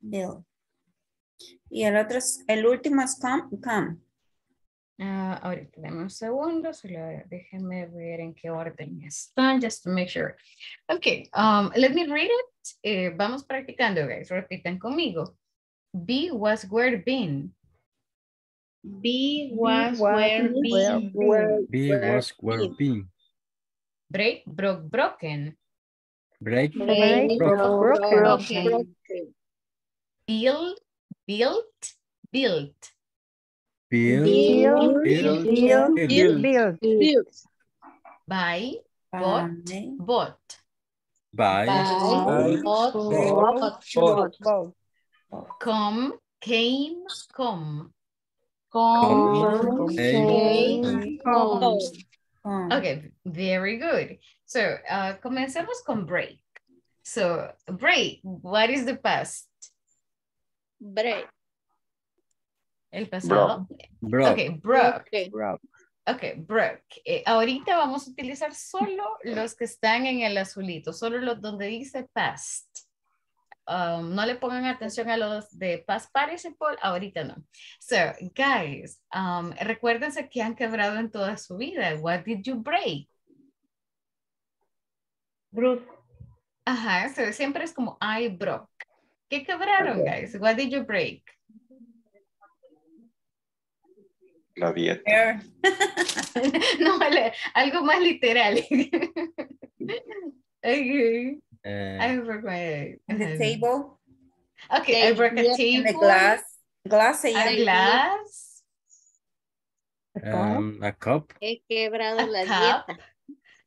Bill. Y el otro es, el último es come, come. Ah, ahorita dame un segundo, solo déjenme ver en qué orden están, just to make sure. Okay, um, let me read it. Eh, vamos practicando, guys. Repitan conmigo. Be was where been. Be was where been. Be was were been. Break, broke, broken. Break, Break, broke. broken. Broken. Build, built, built. Build, Build, build, build, build. build. Build. Buy, bought, bought. Buy, Buy, bought, bought, bought. Come, came, come. Come, Come, came, come. Come. Okay, very good. So, uh, comencemos con break. So, break, what is the past? Break. El pasado. broke, Okay, broke. Okay. broke. Okay, broke. Eh, ahorita vamos a utilizar solo los que están en el azulito, solo los donde dice past. Um, no le pongan atención a los de past participle, ahorita no. So, guys, um, recuérdense que han quebrado en toda su vida. What did you break? Broke. Ajá, so siempre es como I broke. ¿Qué quebraron, guys? What did you break? La dieta. No, vale, algo más literal. okay. Eh, I broke my... The table. Okay, I broke a table. The glass. Glass A glass. um, a cup, He quebrado A la cup. dieta.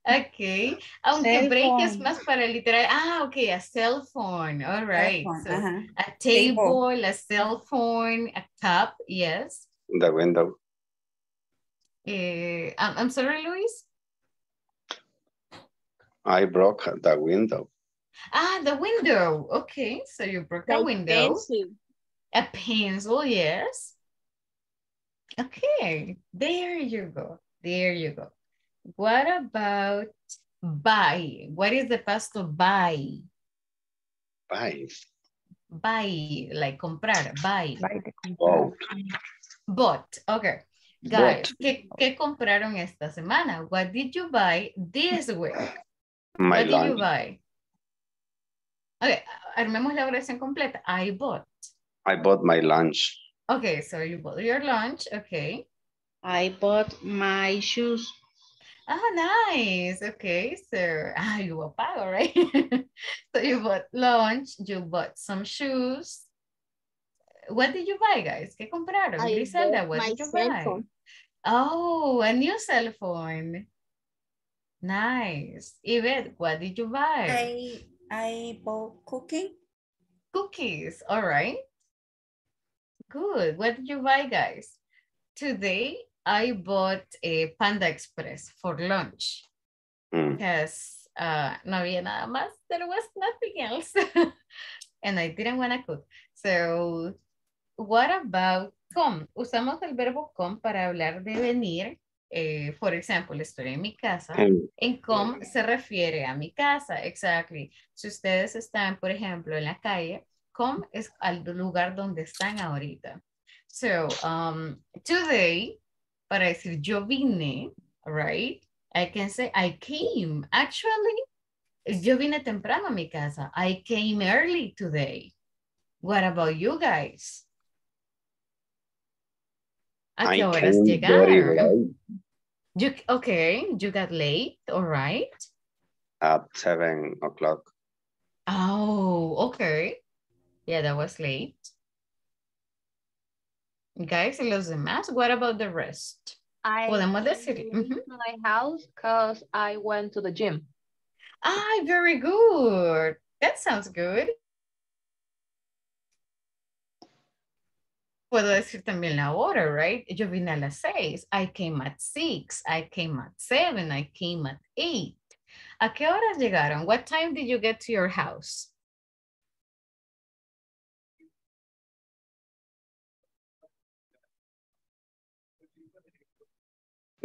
Okay. Aunque Cell break es más para literal. Ah, okay, a cell phone. All right. phone, So, ajá. a table, a cell phone, a cup. Yes. The window. Eh, I'm, I'm sorry, Luis. I broke the window. Ah, the window. Okay, so you broke a Like window. pencil. A pencil, yes. Okay, there you go. There you go. What about hmm. buy? What is the past of buy? Buy. Buy, like comprar, buy. By the Bought. Bought, okay. Guys, ¿qué, ¿qué compraron esta semana? What did you buy this week? My What did you buy? Okay, armemos la oración completa. I bought. I bought my lunch. Okay, so you bought your lunch, okay. I bought my shoes. Ah, nice. Okay, so ah, you were pago, right? so you bought lunch, you bought some shoes. What did you buy, guys? ¿Qué compraron? I Griselda, bought what my did you cell buy? phone. Oh, a new cell phone. Nice. Yvette, what did you buy? I, I bought cooking. Cookies, all right. Good. What did you buy, guys? Today, I bought a Panda Express for lunch. Mm. because uh, no había nada más. There was nothing else. and I didn't want to cook. So, what about come? Usamos el verbo come para hablar de venir. Eh, por ejemplo, estoy en mi casa. Mm. En come se refiere a mi casa, exactly. Si ustedes están, por ejemplo, en la calle, come es al lugar donde están ahorita. So, um, today, para decir yo vine, right? I can say I came. Actually, yo vine temprano a mi casa. I came early today. What about you guys? ¿A I qué horas llegaron? You, okay, you got late, all right. at seven o'clock. Oh, okay. Yeah, that was late. Guys, los demás, what about the rest? I Podemos decir. ujú. my house because I went to the gym. Ah, very good. That sounds good. puedo decir también la hora, right? Yo vine a las seis. I came at six. I came at seven. I came at eight. ¿A qué horas llegaron? What time did you get to your house?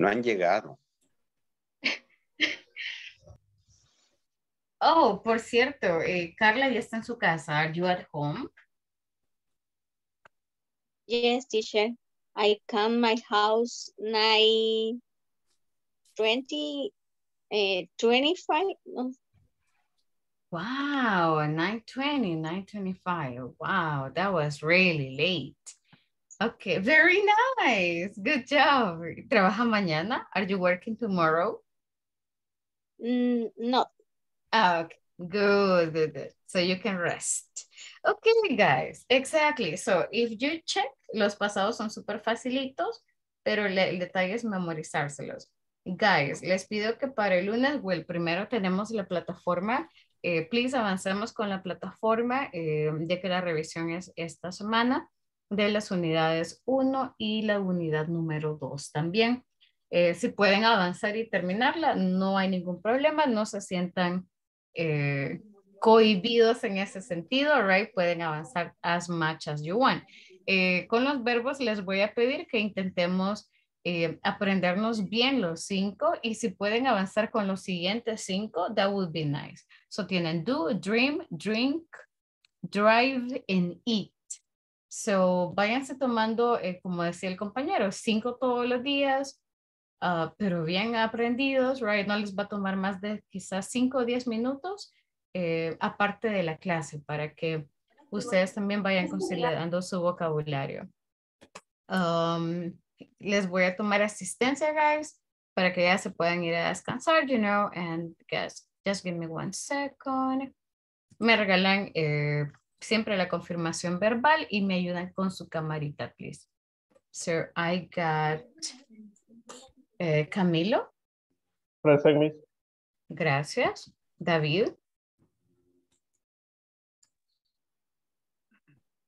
No han llegado. Oh, por cierto, eh, Carla ya está en su casa. Are you at home? Yes, teacher. I come my house nine twenty, uh, 25. no, Wow, 920, 925. Wow, that was really late. Okay, very nice. Good job. ¿Trabaja mañana? Are you working tomorrow? mm, no, Ah, okay. Good, good, good. So you can rest. Okay, guys. Exactly. So if you check, los pasados son súper facilitos, pero le- el detalle es memorizárselos. Guys, les pido que para el lunes o el primero tenemos la plataforma. Eh, please avancemos con la plataforma, eh, ya que la revisión es esta semana de las unidades 1 y la unidad número 2 también. Eh, si pueden avanzar y terminarla, no hay ningún problema, no se sientan eh, cohibidos en ese sentido, right? Pueden avanzar as much as you want. Eh, con los verbos les voy a pedir que intentemos aprendernos bien los cinco y si pueden avanzar con los siguientes cinco, that would be nice. So tienen do, dream, drink, drive and eat. So váyanse tomando, eh, como decía el compañero, cinco todos los días, ah, pero bien aprendidos, right? No les va a tomar más de quizás cinco o diez minutos, eh, aparte de la clase, para que ustedes también vayan consolidando su vocabulario. Um, les voy a tomar asistencia, guys, para que ya se puedan ir a descansar, you know, and guys, just give me one second. Me regalan eh, siempre la confirmación verbal y me ayudan con su camarita, please. So I got eh, Camilo. Present, Miss. Gracias. David.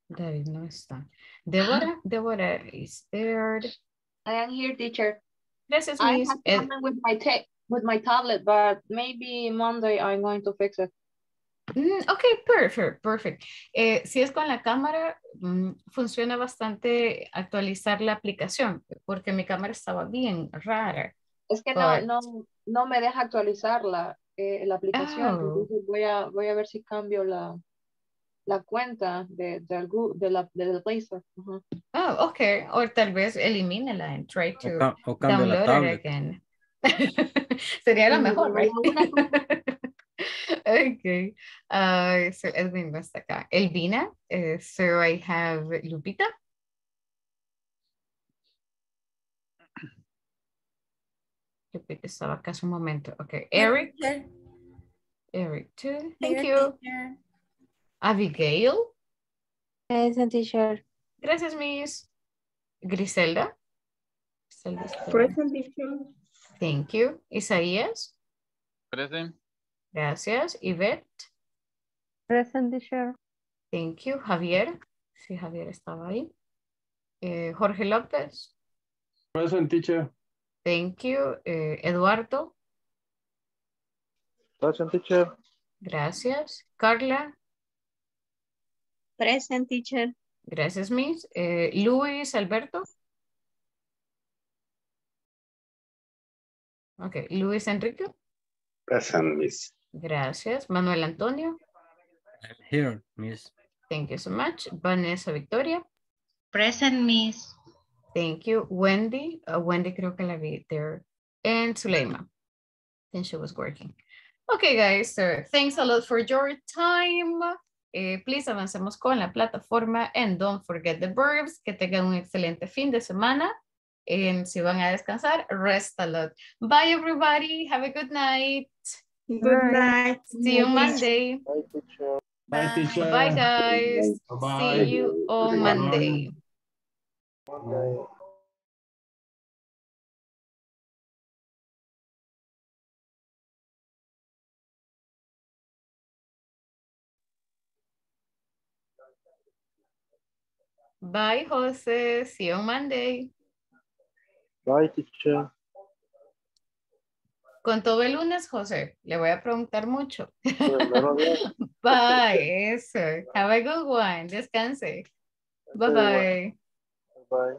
David no está. Débora, Débora is there. I am here, teacher. Gracias, I Miss. have Eh, problem with my with my tablet, but maybe Monday I'm going to fix it. Mm, ok, perfect, perfect. Eh, si es con la cámara, mm, funciona bastante actualizar la aplicación, porque mi cámara estaba bien rara. Es que no, But- no, no me deja actualizar la, eh, la aplicación, Oh. entonces voy a, voy a ver si cambio la, la cuenta de, del Gu- de la, del Play Store. Ajá. Oh, ok. O tal vez elimínela and try O, to ca- o la download it again. Sería lo mejor, la right? una ok. Uh, so Edwin no está acá. Elvina. eh, so I have Lupita. Lupita estaba acá hace un momento. Ok. Eric. Eric too. Thank here, you. teacher. Abigail. Present teacher. Gracias, Miss. Griselda. Griselda Present teacher. Thank you. Isaías. Present. Gracias. Yvette. Present teacher. Thank you. Javier. Sí, Javier estaba ahí. Eh, Jorge López. Present, teacher. Thank you. Eh, Eduardo. Present, teacher. Gracias. Carla. Present teacher. Gracias, Miss. Eh, Luis Alberto. Ok. Luis Enrique. Present, Miss. Gracias. Manuel Antonio. I'm here, Miss. Thank you so much. Vanessa Victoria. Present, Miss. Thank you. Wendy. Uh, Wendy creo que la vi there. And Suleima. And she was working. Okay, guys. So thanks a lot for your time. Eh, please avancemos con la plataforma and don't forget the verbs. Que tengan un excelente fin de semana. And si van a descansar, rest a lot. Bye, everybody. Have a good night. Good night. See you Monday. Bye, teacher. Bye, teacher. Bye, guys. Bye-bye. See you on Bye. Monday. Bye. Bye, Jose. See you on Monday. Bye, teacher. Con todo el lunes, José. Le voy a preguntar mucho. Dios. Bye, eso. Have a good one. Descanse. Bye bye. Bye.